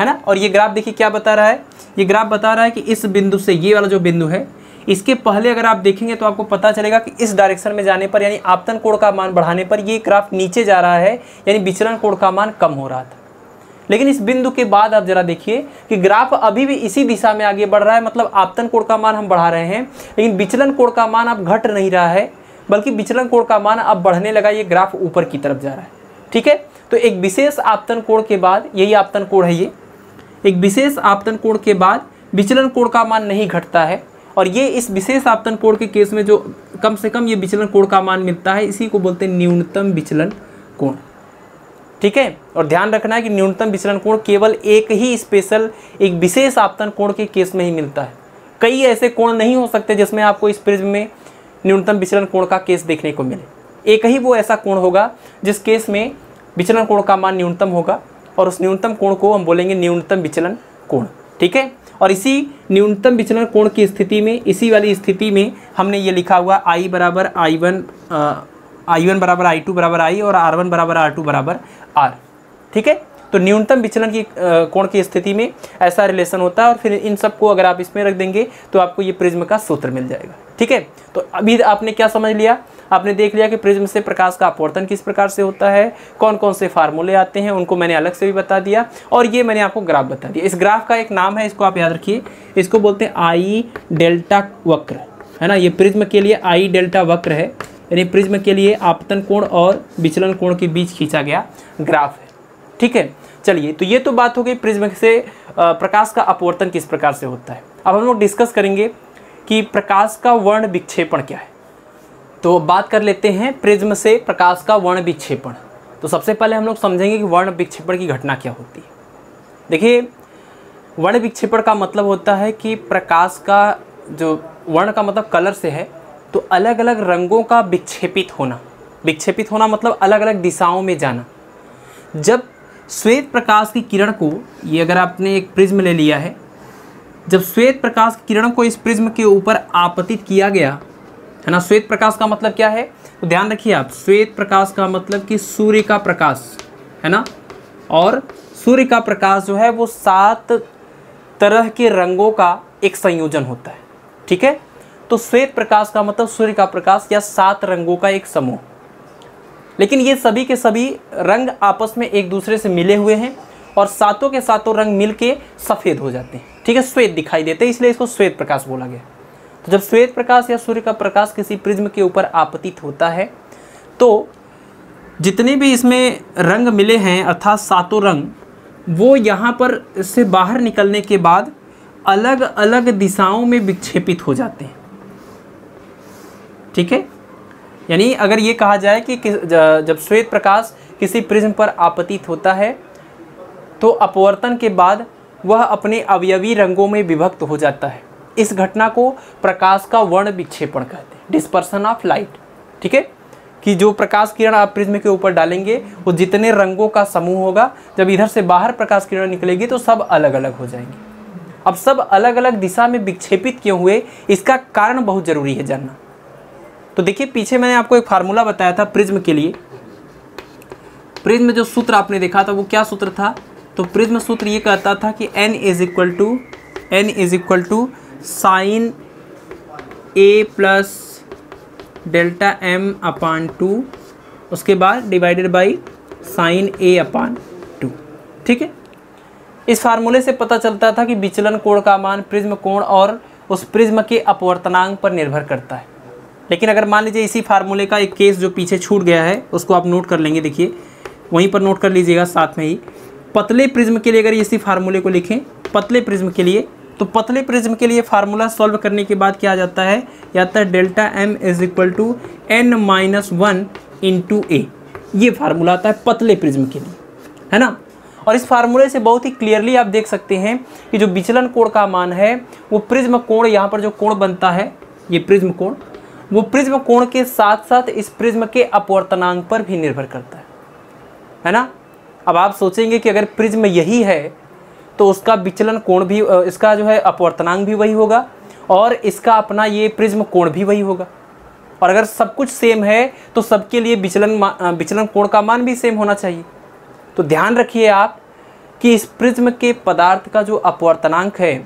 है ना? और ये ग्राफ देखिए क्या बता रहा है? ये ग्राफ बता रहा है कि इस बिंदु से ये वाला जो बिंदु है इसके पहले अगर आप देखेंगे तो आपको पता चलेगा कि इस डायरेक्शन में जाने पर, यानी आपतन कोण का मान बढ़ाने पर, ये ग्राफ नीचे जा रहा है, यानी विचलन कोण का मान कम हो रहा था। लेकिन इस बिंदु के बाद आप जरा देखिए कि ग्राफ अभी भी इसी दिशा में आगे बढ़ रहा है मतलब आपतन कोण का मान हम बढ़ा रहे हैं, लेकिन विचलन कोण का मान अब घट नहीं रहा है, बल्कि विचलन कोण का मान अब बढ़ने लगा, ये ग्राफ ऊपर की तरफ़ जा रहा है। ठीक है? तो एक विशेष आपतन कोण के बाद, यही आपतन कोण है ये, एक विशेष आपतन कोण के बाद विचलन कोण का मान नहीं घटता है। और ये इस विशेष आपतन कोण के केस में जो कम से कम ये विचलन कोण का मान मिलता है, इसी को बोलते हैं न्यूनतम विचलन कोण। ठीक है? और ध्यान रखना है कि न्यूनतम विचलन कोण केवल एक ही स्पेशल एक विशेष आपतन कोण के केस में ही मिलता है। कई ऐसे कोण नहीं हो सकते जिसमें आपको इस प्रिज्म में न्यूनतम विचलन कोण का केस देखने को मिले। एक ही वो ऐसा कोण होगा जिस केस में विचलन कोण का मान न्यूनतम होगा और उस न्यूनतम कोण को हम बोलेंगे न्यूनतम विचलन कोण। ठीक है? और इसी न्यूनतम विचलन कोण की स्थिति में, इसी वाली स्थिति में हमने ये लिखा हुआ आई बराबर आई वन आई वन बराबर आई टू बराबर आई और आर वन बराबर आर टू बराबर आर ठीक है? तो न्यूनतम विचलन की कोण की स्थिति में ऐसा रिलेशन होता है और फिर इन सबको अगर आप इसमें रख देंगे तो आपको ये प्रिज्म का सूत्र मिल जाएगा, ठीक है? तो अभी आपने क्या समझ लिया? आपने देख लिया कि प्रिज्म से प्रकाश का अपवर्तन किस प्रकार से होता है? कौन कौन से फार्मूले आते हैं? उनको मैंने अलग से भी बता दिया। और ये मैंने आपको ग्राफ बता दिया। इस ग्राफ का एक नाम है, इसको आप याद रखिए। इसको बोलते हैं आई डेल्टा वक्र, है ना? ये प्रिज्म के लिए आई डेल्टा वक्र है। यानी प्रिज्म के लिए आपतन कोण और विचलन कोण के बीच खींचा गया ग्राफ है। ठीक है? चलिए तो ये तो बात हो गई प्रिज्म से प्रकाश का अपवर्तन किस प्रकार से होता है। अब हम लोग डिस्कस करेंगे कि प्रकाश का वर्ण विक्षेपण क्या है। तो बात कर लेते हैं प्रिज्म से प्रकाश का वर्ण विक्षेपण। तो सबसे पहले हम लोग समझेंगे कि वर्ण विक्षेपण की घटना क्या होती है। देखिए, वर्ण विक्षेपण का मतलब होता है कि प्रकाश का जो वर्ण का मतलब कलर से है तो अलग अलग रंगों का विक्षेपित होना। विक्षेपित होना मतलब अलग अलग दिशाओं में जाना। जब श्वेत प्रकाश की किरण को, ये अगर आपने एक प्रिज्म ले लिया है, जब श्वेत प्रकाश की किरण को इस प्रिज्म के ऊपर आपतित किया गया है ना? श्वेत प्रकाश का मतलब क्या है? तो ध्यान रखिए आप, श्वेत प्रकाश का मतलब कि सूर्य का प्रकाश, है ना? और सूर्य का प्रकाश जो है, वो सात तरह के रंगों का एक संयोजन होता है, ठीक है? तो श्वेत प्रकाश का मतलब सूर्य का प्रकाश या सात रंगों का एक समूह। लेकिन ये सभी के सभी रंग आपस में एक दूसरे से मिले हुए हैं और सातों के सातों रंग मिल के सफ़ेद हो जाते हैं, ठीक है? श्वेत दिखाई देते हैं, इसलिए इसको श्वेत प्रकाश बोला गया तो जब श्वेत प्रकाश या सूर्य का प्रकाश किसी प्रिज्म के ऊपर आपतित होता है तो जितने भी इसमें रंग मिले हैं, अर्थात सातों रंग, वो यहाँ पर से बाहर निकलने के बाद अलग अलग दिशाओं में विक्षेपित हो जाते हैं। ठीक है? यानी अगर ये कहा जाए कि जब श्वेत प्रकाश किसी प्रिज्म पर आपतित होता है तो अपवर्तन के बाद वह अपने अवयवी रंगों में विभक्त हो जाता है। इस घटना को प्रकाश का वर्ण विक्षेपण कहते हैं डिस्पर्सन ऑफ़ लाइट ठीक है? कि जो प्रकाश किरण आप प्रिज्म के ऊपर डालेंगे, वो जितने रंगों का समूह होगा, जब इधर से बाहर प्रकाश किरण निकलेगी तो सब अलग अलग हो जाएँगे। अब सब अलग अलग दिशा में विक्षेपित क्यों हुए, इसका कारण बहुत ज़रूरी है जानना। तो देखिए, पीछे मैंने आपको एक फार्मूला बताया था प्रिज्म के लिए। प्रिज्म जो सूत्र आपने देखा था, वो क्या सूत्र था? तो प्रिज्म सूत्र ये कहता था कि n is equal to N is equal to sine A plus delta M upon two, उसके बाद divided by sine A upon two. ठीक है? इस फार्मूले से पता चलता था कि विचलन कोण का मान प्रिज्म कोण और उस प्रिज्म के अपवर्तनांक पर निर्भर करता है। लेकिन अगर मान लीजिए इसी फार्मूले का एक केस जो पीछे छूट गया है, उसको आप नोट कर लेंगे, देखिए। वहीं पर नोट कर लीजिएगा साथ में ही। पतले प्रिज्म के लिए अगर इसी फार्मूले को लिखें, पतले प्रिज्म के लिए तो पतले प्रिज्म के लिए फार्मूला सॉल्व करने के बाद क्या आ जाता है? या है delta M is equal to N minus one into A ये फार्मूला आता है पतले प्रिज्म के लिए, है ना? और इस फार्मूले से बहुत ही क्लियरली आप देख सकते हैं कि जो विचलन कोण का मान है, वो प्रिज्म कोण यहाँ पर जो कोण बनता है, ये प्रिज्म कोण, वो प्रिज्म कोण के साथ साथ इस प्रिज्म के अपवर्तनांक पर भी निर्भर करता है है ना? अब आप सोचेंगे कि अगर प्रिज्म यही है तो उसका विचलन कोण भी इसका जो है अपवर्तनांक भी वही होगा और इसका अपना ये प्रिज्म कोण भी वही होगा। और अगर सब कुछ सेम है तो सबके लिए विचलन विचलन कोण का मान भी सेम होना चाहिए। तो ध्यान रखिए आप कि इस प्रिज्म के पदार्थ का जो अपवर्तनांक है,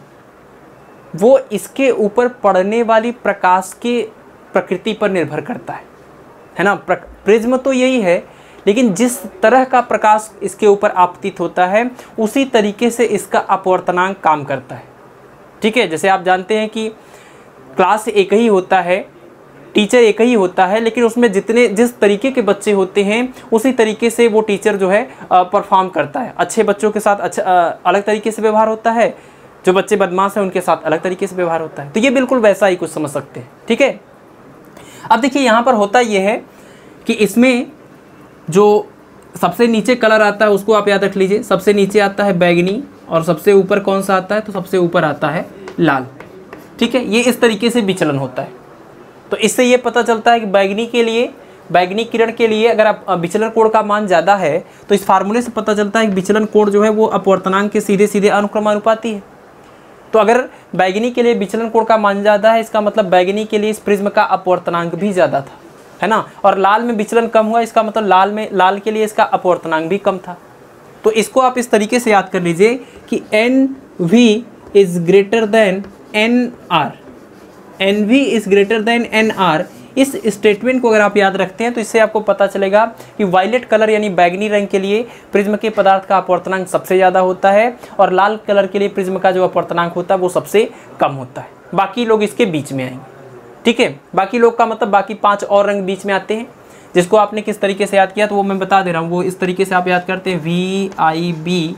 वो इसके ऊपर पड़ने वाली प्रकाश के प्रकृति पर निर्भर करता है। है ना? प्रिज्म तो यही है लेकिन जिस तरह का प्रकाश इसके ऊपर आपतित होता है, उसी तरीके से इसका अपवर्तनांक काम करता है। ठीक है? जैसे आप जानते हैं कि क्लास एक ही होता है, टीचर एक ही होता है, लेकिन उसमें जितने, जिस तरीके के बच्चे होते हैं, उसी तरीके से वो टीचर जो है परफॉर्म करता है। अच्छे बच्चों के साथ अच्छा अलग तरीके से व्यवहार होता है, जो बच्चे बदमाश हैं, उनके साथ अलग तरीके से व्यवहार होता है। तो ये बिल्कुल वैसा ही कुछ समझ सकते हैं। ठीक है? अब देखिए, यहाँ पर होता ये है कि इसमें जो सबसे नीचे कलर आता है उसको आप याद रख लीजिए। सबसे नीचे आता है बैगनी और सबसे ऊपर कौन सा आता है? तो सबसे ऊपर आता है लाल। ठीक है? ये इस तरीके से विचलन होता है। तो इससे ये पता चलता है कि बैगनी के लिए, बैगनी किरण के लिए अगर आप विचलन कोण का मान ज़्यादा है तो इस फार्मूले से पता चलता है कि विचलन कोण जो है वो अपवर्तनांक के सीधे सीधे अनुक्रमानुपाती है। तो अगर बैगनी के लिए विचलन कोण का मान ज़्यादा है, इसका मतलब बैगनी के लिए इस प्रिज्म का अपवर्तनांक भी ज़्यादा था। है ना? और लाल में विचलन कम हुआ, इसका मतलब लाल में, लाल के लिए इसका अपवर्तनांक भी कम था। तो इसको आप इस तरीके से याद कर लीजिए कि N V is greater than N R N V is greater than N R इस स्टेटमेंट को अगर आप याद रखते हैं तो इससे आपको पता चलेगा कि वायलेट कलर यानी बैगनी रंग के लिए प्रिज्म के पदार्थ का अपवर्तनांक सबसे ज़्यादा होता है, और लाल कलर के लिए प्रिज्म का जो अपवर्तनांक होता है, वो सबसे कम होता है। बाकी लोग इसके बीच में आएँगे। ठीक है, बाकी लोग का मतलब बाकी पाँच और रंग बीच में आते हैं। जिसको आपने किस तरीके से याद किया तो वो मैं बता दे रहा हूँ। वो इस तरीके से आप याद करते हैं V I B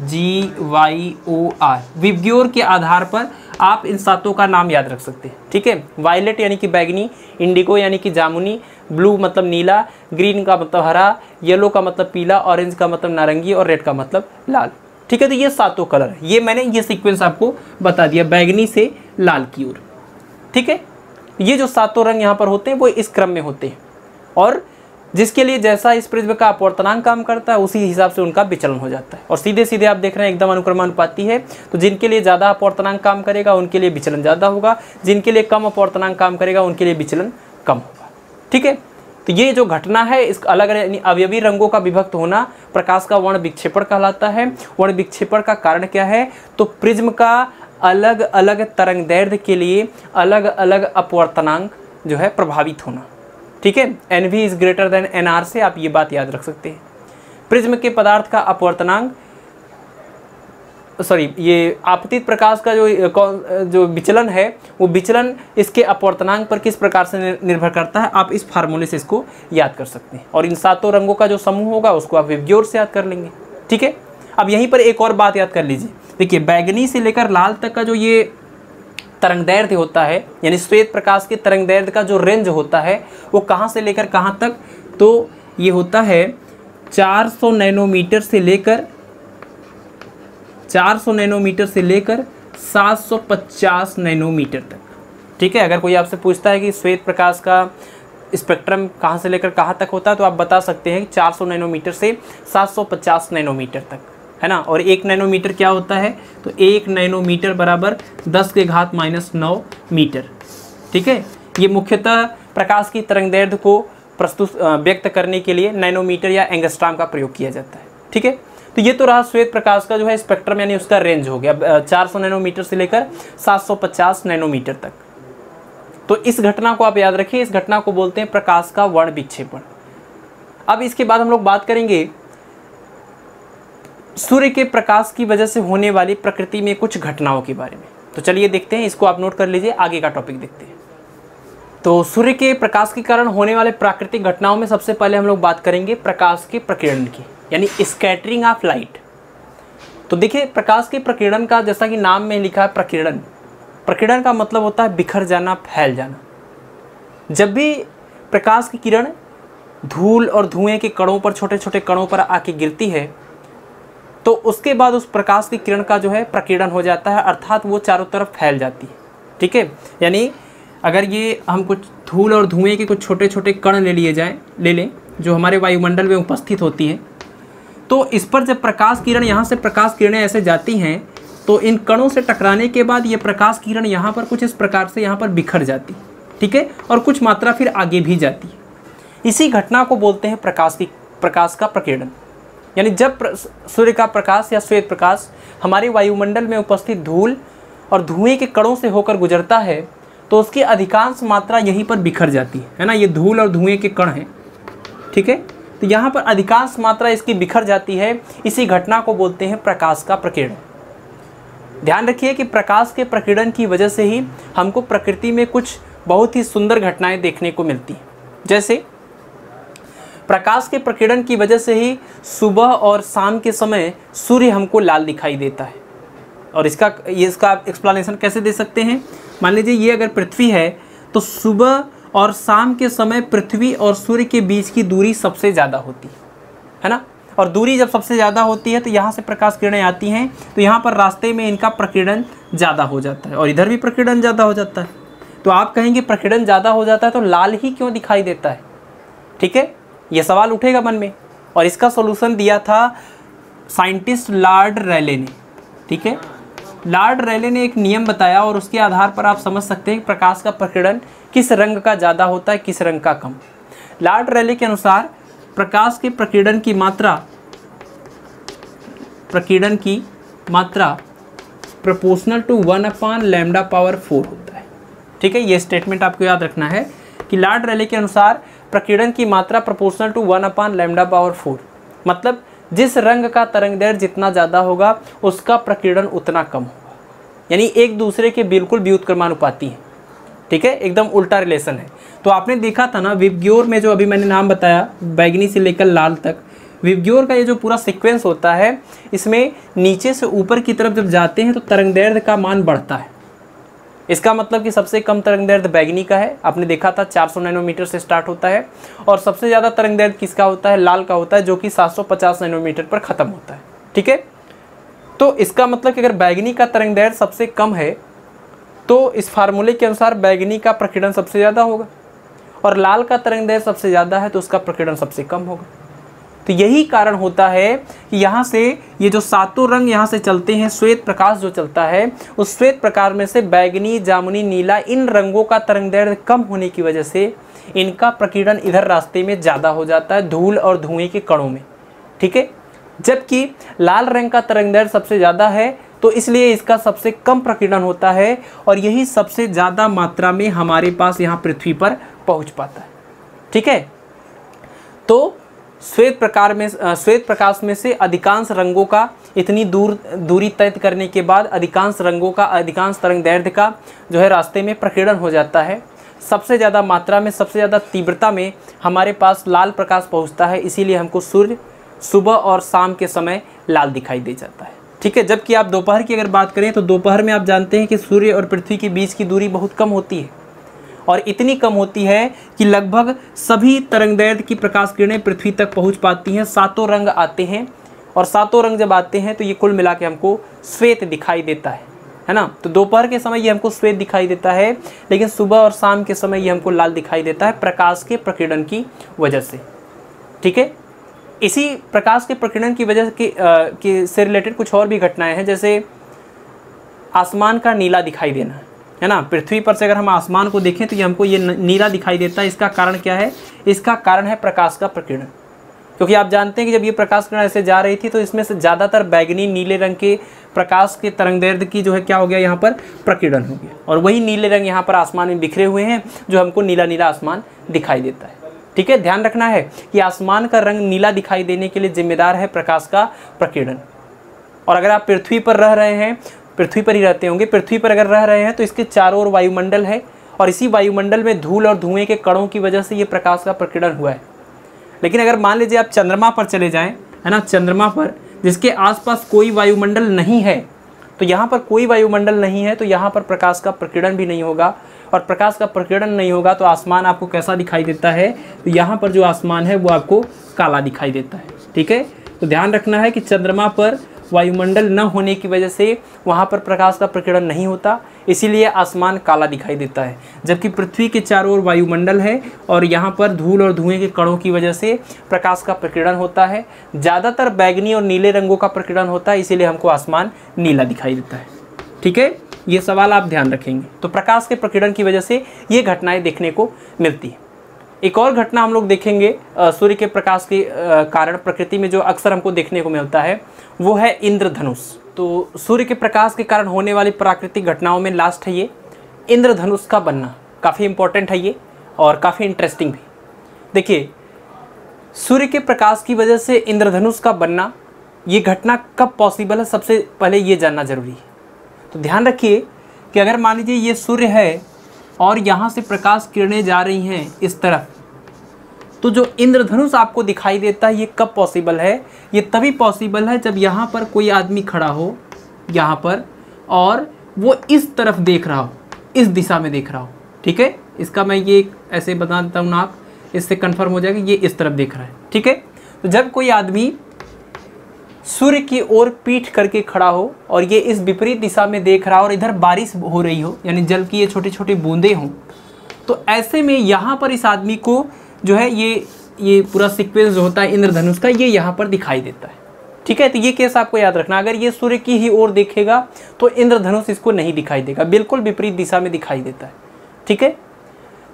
G Y O R VIBGYOR के आधार पर आप इन सातों का नाम याद रख सकते हैं। ठीक है, वायलेट यानी कि बैगनी, इंडिगो यानी कि जामुनी, ब्लू मतलब नीला, ग्रीन का मतलब हरा, येलो का मतलब पीला, ऑरेंज का मतलब नारंगी और रेड का मतलब लाल। ठीक है तो ये सातों कलर है। ये मैंने ये सीक्वेंस आपको बता दिया, बैगनी से लाल की ओर। ठीक है ये जो सातों रंग यहाँ पर होते हैं, वो इस क्रम में होते हैं। और जिसके लिए जैसा इस प्रिज्म का अपवर्तनांक काम करता है, उसी हिसाब से उनका विचलन हो जाता है। और सीधे सीधे आप देख रहे हैं, एकदम अनुक्रमानुपाती है। तो जिनके लिए ज़्यादा अपवर्तनांक काम करेगा, उनके लिए विचलन ज़्यादा होगा। जिनके लिए कम अपवर्तनांक काम करेगा, उनके लिए विचलन कम होगा। ठीक है? तो ये जो घटना है, इस अलग अवयवी रंगों का विभक्त होना, प्रकाश का वर्ण विक्षेपण कहलाता है। वर्ण विक्षेपण का कारण क्या है? तो प्रिज्म का अलग अलग तरंग दैर्ध्य के लिए अलग अलग अपवर्तनांक जो है प्रभावित होना। ठीक है? N V is greater than N R से आप ये बात याद रख सकते हैं। प्रिज्म के पदार्थ का अपवर्तनांक सॉरी ये आपतित प्रकाश का जो जो विचलन है, वो विचलन इसके अपवर्तनांक पर किस प्रकार से निर्भर करता है, आप इस फार्मूले से इसको याद कर सकते हैं। और इन सातों रंगों का जो समूह होगा, उसको आप विव्योर से याद कर लेंगे। ठीक है? अब यहीं पर एक और बात याद कर लीजिए। देखिए, बैगनी से लेकर लाल तक का जो ये तरंग दैर्ध्य होता है, यानी श्वेत प्रकाश के तरंग दैर्ध्य का जो रेंज होता है, वो कहाँ से लेकर कहाँ तक? तो ये होता है 400 नैनोमीटर से लेकर 400 नैनोमीटर से लेकर 750 नैनोमीटर तक। ठीक है, अगर कोई आपसे पूछता है कि श्वेत प्रकाश का स्पेक्ट्रम कहाँ से लेकर कहाँ तक होता है तो आप बता सकते हैं 400 नैनोमीटर से 750 नैनोमीटर तक। है ना? और एक नैनोमीटर क्या होता है? तो एक नैनोमीटर बराबर दस के घात माइनस नौ मीटर ठीक है? ये मुख्यतः प्रकाश की तरंग दैर्ध्य को प्रस्तुत व्यक्त करने के लिए नैनोमीटर या एंगस्ट्राम का प्रयोग किया जाता है। ठीक है? तो ये तो रहा श्वेत प्रकाश का जो है स्पेक्ट्रम यानी उसका रेंज हो गया। 400 नैनोमीटर से लेकर 750 नैनोमीटर तक। तो इस घटना को आप याद रखिए। इस घटना को बोलते हैं प्रकाश का वर्ण विक्षेपण। अब इसके बाद हम लोग बात करेंगे सूर्य के प्रकाश की वजह से होने वाली प्रकृति में कुछ घटनाओं के बारे में। तो चलिए देखते हैं, इसको आप नोट कर लीजिए, आगे का टॉपिक देखते हैं। तो सूर्य के प्रकाश के कारण होने वाले प्राकृतिक घटनाओं में सबसे पहले हम लोग बात करेंगे प्रकाश के प्रकीर्णन की, यानी स्कैटरिंग ऑफ़ लाइट तो देखिए, प्रकाश के प्रकीर्णन का, जैसा कि नाम में लिखा है, प्रकीर्णन। प्रकीर्णन का मतलब होता है बिखर जाना, फैल जाना। जब भी प्रकाश की किरण धूल और धुएँ के कणों पर छोटे छोटे कणों पर आके गिरती है तो उसके बाद उस प्रकाश की किरण का जो है प्रकीर्णन हो जाता है, अर्थात वो चारों तरफ़ फैल जाती है। ठीक है? यानी अगर ये हम कुछ धूल और धुएँ के कुछ छोटे छोटे कण ले लिए जाएँ, ले लें, जो हमारे वायुमंडल में उपस्थित होती है तो इस पर जब प्रकाश किरण यहाँ से प्रकाश किरणें ऐसे जाती हैं तो इन कणों से टकराने के बाद ये प्रकाश किरण यहाँ पर कुछ इस प्रकार से यहाँ पर बिखर जाती ठीक है? और कुछ मात्रा फिर आगे भी जाती इसी घटना को बोलते हैं प्रकाश की, प्रकाश का प्रकीर्णन। यानी जब सूर्य का प्रकाश या श्वेत प्रकाश हमारे वायुमंडल में उपस्थित धूल और धुएँ के कणों से होकर गुजरता है तो उसकी अधिकांश मात्रा यहीं पर बिखर जाती है। है ना? ये धूल और धुएँ के कण हैं। ठीक है? तो यहाँ पर अधिकांश मात्रा इसकी बिखर जाती है। इसी घटना को बोलते हैं प्रकाश का प्रकीर्णन। ध्यान रखिए कि प्रकाश के प्रकीर्णन की वजह से ही हमको प्रकृति में कुछ बहुत ही सुंदर घटनाएँ देखने को मिलती हैं। जैसे प्रकाश के प्रकीर्णन की वजह से ही सुबह और शाम के समय सूर्य हमको लाल दिखाई देता है। और इसका, ये इसका आप एक्सप्लानेशन कैसे दे सकते हैं? मान लीजिए ये अगर पृथ्वी है तो सुबह और शाम के समय पृथ्वी और सूर्य के बीच की दूरी सबसे ज़्यादा होती है है ना? और दूरी जब सबसे ज़्यादा होती है तो यहाँ से प्रकाश किरणें आती हैं तो यहाँ पर रास्ते में इनका प्रकीर्णन ज़्यादा हो जाता है और इधर भी प्रकीर्णन ज़्यादा हो जाता है। तो आप कहेंगे प्रकीर्णन ज़्यादा हो जाता है तो लाल ही क्यों दिखाई देता है? ठीक है? ये सवाल उठेगा मन में। और इसका सोल्यूशन दिया था साइंटिस्ट लार्ड रैले ने, ठीक है? लार्ड रैले ने एक नियम बताया और उसके आधार पर आप समझ सकते हैं प्रकाश का प्रकीर्णन किस रंग का ज़्यादा होता है, किस रंग का कम। लार्ड रैले के अनुसार प्रकाश के प्रकीर्णन की मात्रा प्रकीर्णन की मात्रा proportional to one upon lambda power four होता है। ठीक है, ये स्टेटमेंट आपको याद रखना है कि लार्ड रैले के अनुसार प्रकीर्णन की मात्रा proportional to one upon lambda power four मतलब जिस रंग का तरंग दैर्घ्य जितना ज़्यादा होगा, उसका प्रकीर्णन उतना कम होगा। यानी एक दूसरे के बिल्कुल व्युत्क्रमानुपाती है। ठीक है? एकदम उल्टा रिलेशन है। तो आपने देखा था ना विवग्योर में जो अभी मैंने नाम बताया, बैगनी से लेकर लाल तक विवग्योर का ये जो पूरा सीक्वेंस होता है, इसमें नीचे से ऊपर की तरफ़ जब जाते हैं तो तरंग दैर्घ्य का मान बढ़ता है। इसका मतलब कि सबसे कम तरंग दैर्ध्य बैगनी का है। आपने देखा था 400 नैनोमीटर से स्टार्ट होता है और सबसे ज़्यादा तरंग दैर्ध्य किसका होता है? लाल का होता है, जो कि 750 नैनोमीटर पर ख़त्म होता है। ठीक है? तो इसका मतलब कि अगर बैगनी का तरंग दैर्ध्य सबसे कम है तो इस फार्मूले के अनुसार बैगनी का प्रकीर्णन सबसे ज़्यादा होगा और लाल का तरंग दैर्ध्य सबसे ज़्यादा है तो उसका प्रकीर्णन सबसे कम होगा। तो यही कारण होता है कि यहाँ से ये जो सातों रंग यहाँ से चलते हैं, श्वेत प्रकाश जो चलता है, उस श्वेत प्रकार में से बैगनी, जामुनी, नीला, इन रंगों का तरंग दैर्घ्य कम होने की वजह से इनका प्रकीर्णन इधर रास्ते में ज़्यादा हो जाता है धूल और धुएँ के कणों में। ठीक है? जबकि लाल रंग का तरंग दैर्घ्य सबसे ज़्यादा है तो इसलिए इसका सबसे कम प्रकीर्णन होता है और यही सबसे ज़्यादा मात्रा में हमारे पास यहाँ पृथ्वी पर पहुँच पाता है। ठीक है? तो श्वेत प्रकार में श्वेत प्रकाश में से अधिकांश रंगों का इतनी दूर, दूरी तय करने के बाद अधिकांश रंगों का, अधिकांश तरंग दैर्ध्य का जो है रास्ते में प्रकीर्णन हो जाता है। सबसे ज़्यादा मात्रा में, सबसे ज़्यादा तीव्रता में हमारे पास लाल प्रकाश पहुँचता है, इसीलिए हमको सूर्य सुबह और शाम के समय लाल दिखाई दे जाता है। ठीक है, जबकि आप दोपहर की अगर बात करें तो दोपहर में आप जानते हैं कि सूर्य और पृथ्वी के बीच की दूरी बहुत कम होती है। और इतनी कम होती है कि लगभग सभी तरंग तरंगदैर्घ्य की प्रकाश किरणें पृथ्वी तक पहुँच पाती हैं। सातों रंग आते हैं और सातों रंग जब आते हैं तो ये कुल मिला के हमको श्वेत दिखाई देता है है ना? तो दोपहर के समय ये हमको श्वेत दिखाई देता है लेकिन सुबह और शाम के समय ये हमको लाल दिखाई देता है प्रकाश के प्रकीर्णन की वजह से। ठीक है? इसी प्रकाश के प्रकीर्णन की वजह के, के से रिलेटेड कुछ और भी घटनाएँ हैं जैसे आसमान का नीला दिखाई देना। है ना? पृथ्वी पर से अगर हम आसमान को देखें तो ये हमको ये नीला दिखाई देता है। इसका कारण क्या है? इसका कारण है प्रकाश का प्रकीर्णन क्योंकि आप जानते हैं कि जब ये प्रकाश किरण ऐसे जा रही थी तो इसमें से ज़्यादातर बैगनी, नीले रंग के प्रकाश के तरंग दर्द की जो है क्या हो गया? यहाँ पर प्रकीर्णन हो गया। और वही नीले रंग यहाँ पर आसमान में बिखरे हुए हैं, जो हमको नीला नीला आसमान दिखाई देता है। ठीक है? ध्यान रखना है कि आसमान का रंग नीला दिखाई देने के लिए जिम्मेदार है प्रकाश का प्रकीर्णन और अगर आप पृथ्वी पर रह रहे हैं पृथ्वी पर ही रहते होंगे। पृथ्वी पर अगर रह रहे हैं तो इसके चारों ओर वायुमंडल है और इसी वायुमंडल में धूल और धुएँ के कणों की वजह से ये प्रकाश का प्रकीर्णन हुआ है। लेकिन अगर मान लीजिए आप चंद्रमा पर चले जाएँ, है ना, चंद्रमा पर, जिसके आसपास कोई वायुमंडल नहीं है तो यहाँ पर कोई वायुमंडल नहीं है तो यहाँ पर प्रकाश का प्रकीर्णन भी नहीं होगा। और प्रकाश का प्रकीर्णन नहीं होगा तो आसमान आपको कैसा दिखाई देता है? तो यहाँ पर जो आसमान है, वो आपको काला दिखाई देता है। ठीक है? तो ध्यान रखना है कि चंद्रमा पर वायुमंडल न होने की वजह से वहाँ पर प्रकाश का प्रकीर्णन नहीं होता, इसीलिए आसमान काला दिखाई देता है। जबकि पृथ्वी के चारों ओर वायुमंडल है और यहाँ पर धूल और धुएँ के कणों की वजह से प्रकाश का प्रकीर्णन होता है। ज़्यादातर बैगनी और नीले रंगों का प्रकीर्णन होता है, इसीलिए हमको आसमान नीला दिखाई देता है। ठीक है? ये सवाल आप ध्यान रखेंगे। तो प्रकाश के प्रकीर्णन की वजह से ये घटनाएँ देखने को मिलती है। एक और घटना हम लोग देखेंगे सूर्य के प्रकाश के कारण प्रकृति में जो अक्सर हमको देखने को मिलता है, वो है इंद्रधनुष। तो सूर्य के प्रकाश के कारण होने वाली प्राकृतिक घटनाओं में लास्ट है ये, इंद्रधनुष का बनना। काफ़ी इंपॉर्टेंट है ये और काफ़ी इंटरेस्टिंग भी। देखिए, सूर्य के प्रकाश की वजह से इंद्रधनुष का बनना, ये घटना कब पॉसिबल है सबसे पहले ये जानना ज़रूरी है। तो ध्यान रखिए कि अगर मान लीजिए ये सूर्य है और यहाँ से प्रकाश किरणें जा रही हैं इस तरफ़। तो जो इंद्रधनुष आपको दिखाई देता है, ये कब पॉसिबल है? ये तभी पॉसिबल है जब यहाँ पर कोई आदमी खड़ा हो, यहाँ पर, और वो इस तरफ़ देख रहा हो, इस दिशा में देख रहा हो। ठीक है? इसका मैं ये ऐसे बता देता हूँ ना आप, इससे कन्फर्म हो जाएगा ये इस तरफ़ देख रहा है। ठीक है? तो जब कोई आदमी सूर्य की ओर पीठ करके खड़ा हो और ये इस विपरीत दिशा में देख रहा हो और इधर बारिश हो रही हो, यानी जल की ये छोटी छोटी बूंदें हों। तो ऐसे में यहाँ पर इस आदमी को जो है ये ये पूरा सिक्वेंस जो होता है इंद्रधनुष का, ये यहाँ पर दिखाई देता है। ठीक है तो ये केस आपको याद रखना। अगर ये सूर्य की ही ओर देखेगा तो इंद्रधनुष इसको नहीं दिखाई देगा। बिल्कुल विपरीत दिशा में दिखाई देता है। ठीक है?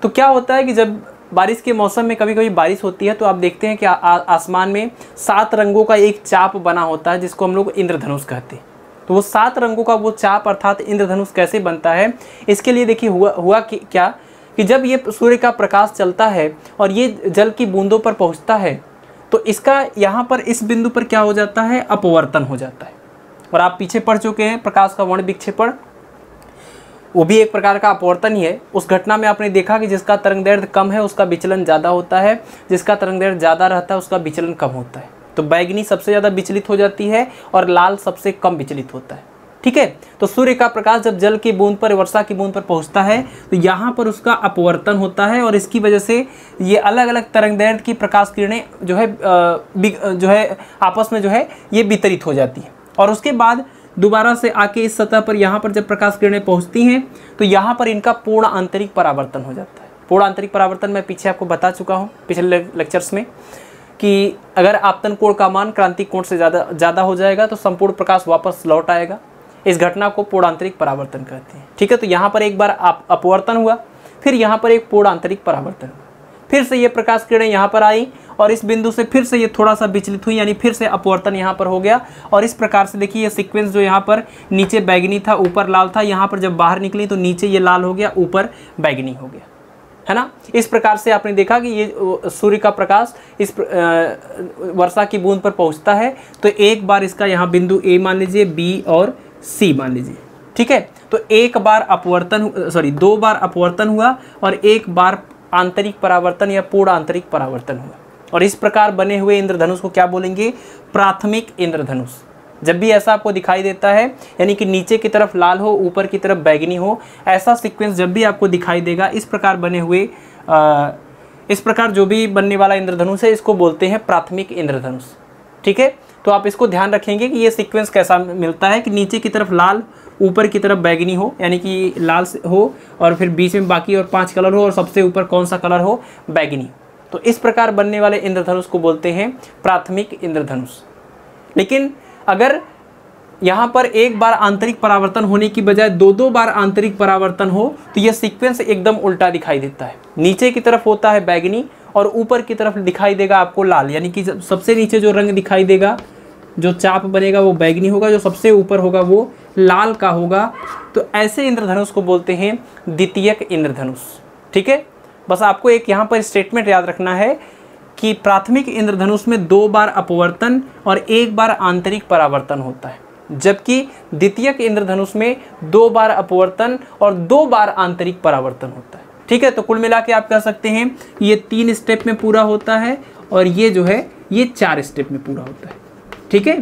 तो क्या होता है कि जब बारिश के मौसम में कभी कभी बारिश होती है तो आप देखते हैं कि आ, आ, आसमान में सात रंगों का एक चाप बना होता है जिसको हम लोग इंद्रधनुष कहते हैं। तो वो सात रंगों का वो चाप अर्थात इंद्रधनुष कैसे बनता है इसके लिए देखिए हुआ हुआ कि क्या कि जब ये सूर्य का प्रकाश चलता है और ये जल की बूंदों पर पहुँचता है तो इसका यहाँ पर इस बिंदु पर क्या हो जाता है अपवर्तन हो जाता है। और आप पीछे पढ़ चुके हैं प्रकाश का वर्ण विक्षेपण वो भी एक प्रकार का अपवर्तन ही है। उस घटना में आपने देखा कि जिसका तरंग दैर्घ्य कम है, उसका विचलन ज़्यादा होता है। जिसका तरंग दैर्घ्य ज़्यादा रहता है, उसका विचलन कम होता है। तो बैगनी सबसे ज़्यादा विचलित हो जाती है और लाल सबसे कम विचलित होता है। ठीक है? तो सूर्य का प्रकाश जब जल की बूंद पर, वर्षा की बूंद पर पहुँचता है तो यहाँ पर उसका अपवर्तन होता है और इसकी वजह से ये अलग अलग तरंग दैर्घ्य की प्रकाश किरणें जो है जो है, आपस में जो है, ये वितरित हो जाती है। और उसके बाद दोबारा से आके इस सतह पर यहाँ पर जब प्रकाश किरणें पहुँचती हैं तो यहाँ पर इनका पूर्ण आंतरिक परावर्तन हो जाता है। पूर्ण आंतरिक परावर्तन मैं पीछे आपको बता चुका हूँ, पिछले लेक्चर्स में, कि अगर आपतन कोण का मान क्रांति कोण से ज़्यादा ज़्यादा हो जाएगा तो संपूर्ण प्रकाश वापस लौट आएगा। इस घटना को पूर्ण आंतरिक परावर्तन कहते हैं। ठीक है तो यहाँ पर एक बार आप अपवर्तन हुआ, फिर यहाँ पर एक पूर्ण आंतरिक परावर्तन फिर से ये प्रकाश किरणें यहाँ पर आई और इस बिंदु से फिर से ये थोड़ा सा विचलित हुई, यानी फिर से अपवर्तन यहाँ पर हो गया। और इस प्रकार से देखिए, ये सीक्वेंस जो यहाँ पर नीचे बैगनी था, ऊपर लाल था, यहाँ पर जब बाहर निकली तो नीचे ये लाल हो गया, ऊपर बैगनी हो गया, है ना? इस प्रकार से आपने देखा कि ये सूर्य का प्रकाश इस वर्षा की बूंद पर पहुँचता है। तो एक बार इसका यहाँ बिंदु ए मान लीजिए बी और सी मान लीजिए, ठीक है? तो एक बार अपवर्तन, सॉरी, दो बार अपवर्तन हुआ और एक बार आंतरिक परावर्तन या पूर्ण आंतरिक परावर्तन हुआ और इस प्रकार बने हुए इंद्रधनुष को क्या बोलेंगे? प्राथमिक इंद्रधनुष। जब भी ऐसा आपको दिखाई देता है यानी कि नीचे की तरफ़ लाल हो ऊपर की तरफ़ बैगनी हो ऐसा सीक्वेंस जब भी आपको दिखाई देगा इस प्रकार बने हुए आ, इस प्रकार जो भी बनने वाला इंद्रधनुष है इसको बोलते हैं प्राथमिक इंद्रधनुष। ठीक है? तो आप इसको ध्यान रखेंगे कि ये सीक्वेंस कैसा मिलता है कि नीचे की तरफ़ लाल ऊपर की तरफ़ बैगनी हो, यानी कि लाल हो, और फिर बीच में बाकी और पाँच कलर हो, और सबसे ऊपर कौन सा कलर हो? बैगनी। तो इस प्रकार बनने वाले इंद्रधनुष को बोलते हैं प्राथमिक इंद्रधनुष। लेकिन अगर यहाँ पर एक बार आंतरिक परावर्तन होने की बजाय दो दो बार आंतरिक परावर्तन हो तो यह सीक्वेंस एकदम उल्टा दिखाई देता है। नीचे की तरफ़ होता है बैगनी और ऊपर की तरफ़ दिखाई देगा आपको लाल, यानी कि सबसे नीचे जो रंग दिखाई देगा जो चाप बनेगा वो बैगनी होगा, जो सबसे ऊपर होगा वो लाल का होगा। तो ऐसे इंद्रधनुष को बोलते हैं द्वितीयक इंद्रधनुष। ठीक है? बस आपको एक यहाँ पर स्टेटमेंट याद रखना है कि प्राथमिक इंद्रधनुष में दो बार अपवर्तन और एक बार आंतरिक परावर्तन होता है। जबकि द्वितीयक इंद्रधनुष में दो बार अपवर्तन और दो बार आंतरिक परावर्तन होता है। ठीक है? तो कुल मिला के आप कह सकते हैं, ये तीन स्टेप में पूरा होता है और ये जो है, ये चार स्टेप में पूरा होता है। ठीक है?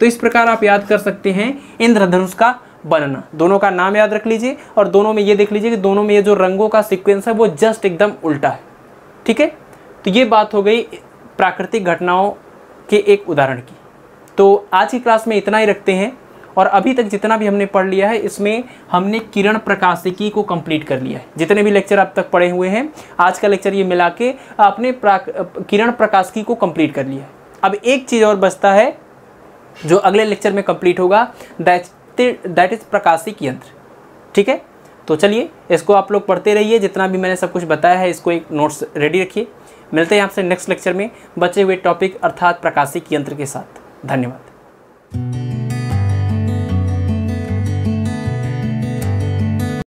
तो इस प्रकार आप याद कर सकते हैं इंद्रधनुष का बनना। दोनों का नाम याद रख लीजिए और दोनों में ये देख लीजिए कि दोनों में ये जो रंगों का सीक्वेंस है वो जस्ट एकदम उल्टा है। ठीक है? तो ये बात हो गई प्राकृतिक घटनाओं के एक उदाहरण की। तो आज की क्लास में इतना ही रखते हैं और अभी तक जितना भी हमने पढ़ लिया है इसमें हमने किरण प्रकाशिकी को कंप्लीट कर लिया है। जितने भी लेक्चर अब तक पढ़े हुए हैं आज का लेक्चर ये मिला के आपने प्राक, किरण प्रकाशिकी को कंप्लीट कर लिया है। अब एक चीज़ और बचता है, जो अगले लेक्चर में कंप्लीट होगा दैट दैट इज़ प्रकाशिक यंत्र। ठीक है? तो चलिए, इसको आप लोग पढ़ते रहिए, जितना भी मैंने सब कुछ बताया है, इसको एक नोट्स रेडी रखिए। मिलते हैं आपसे नेक्स्ट लेक्चर में, बचे हुए टॉपिक अर्थात प्रकाशिक यंत्र के साथ। धन्यवाद।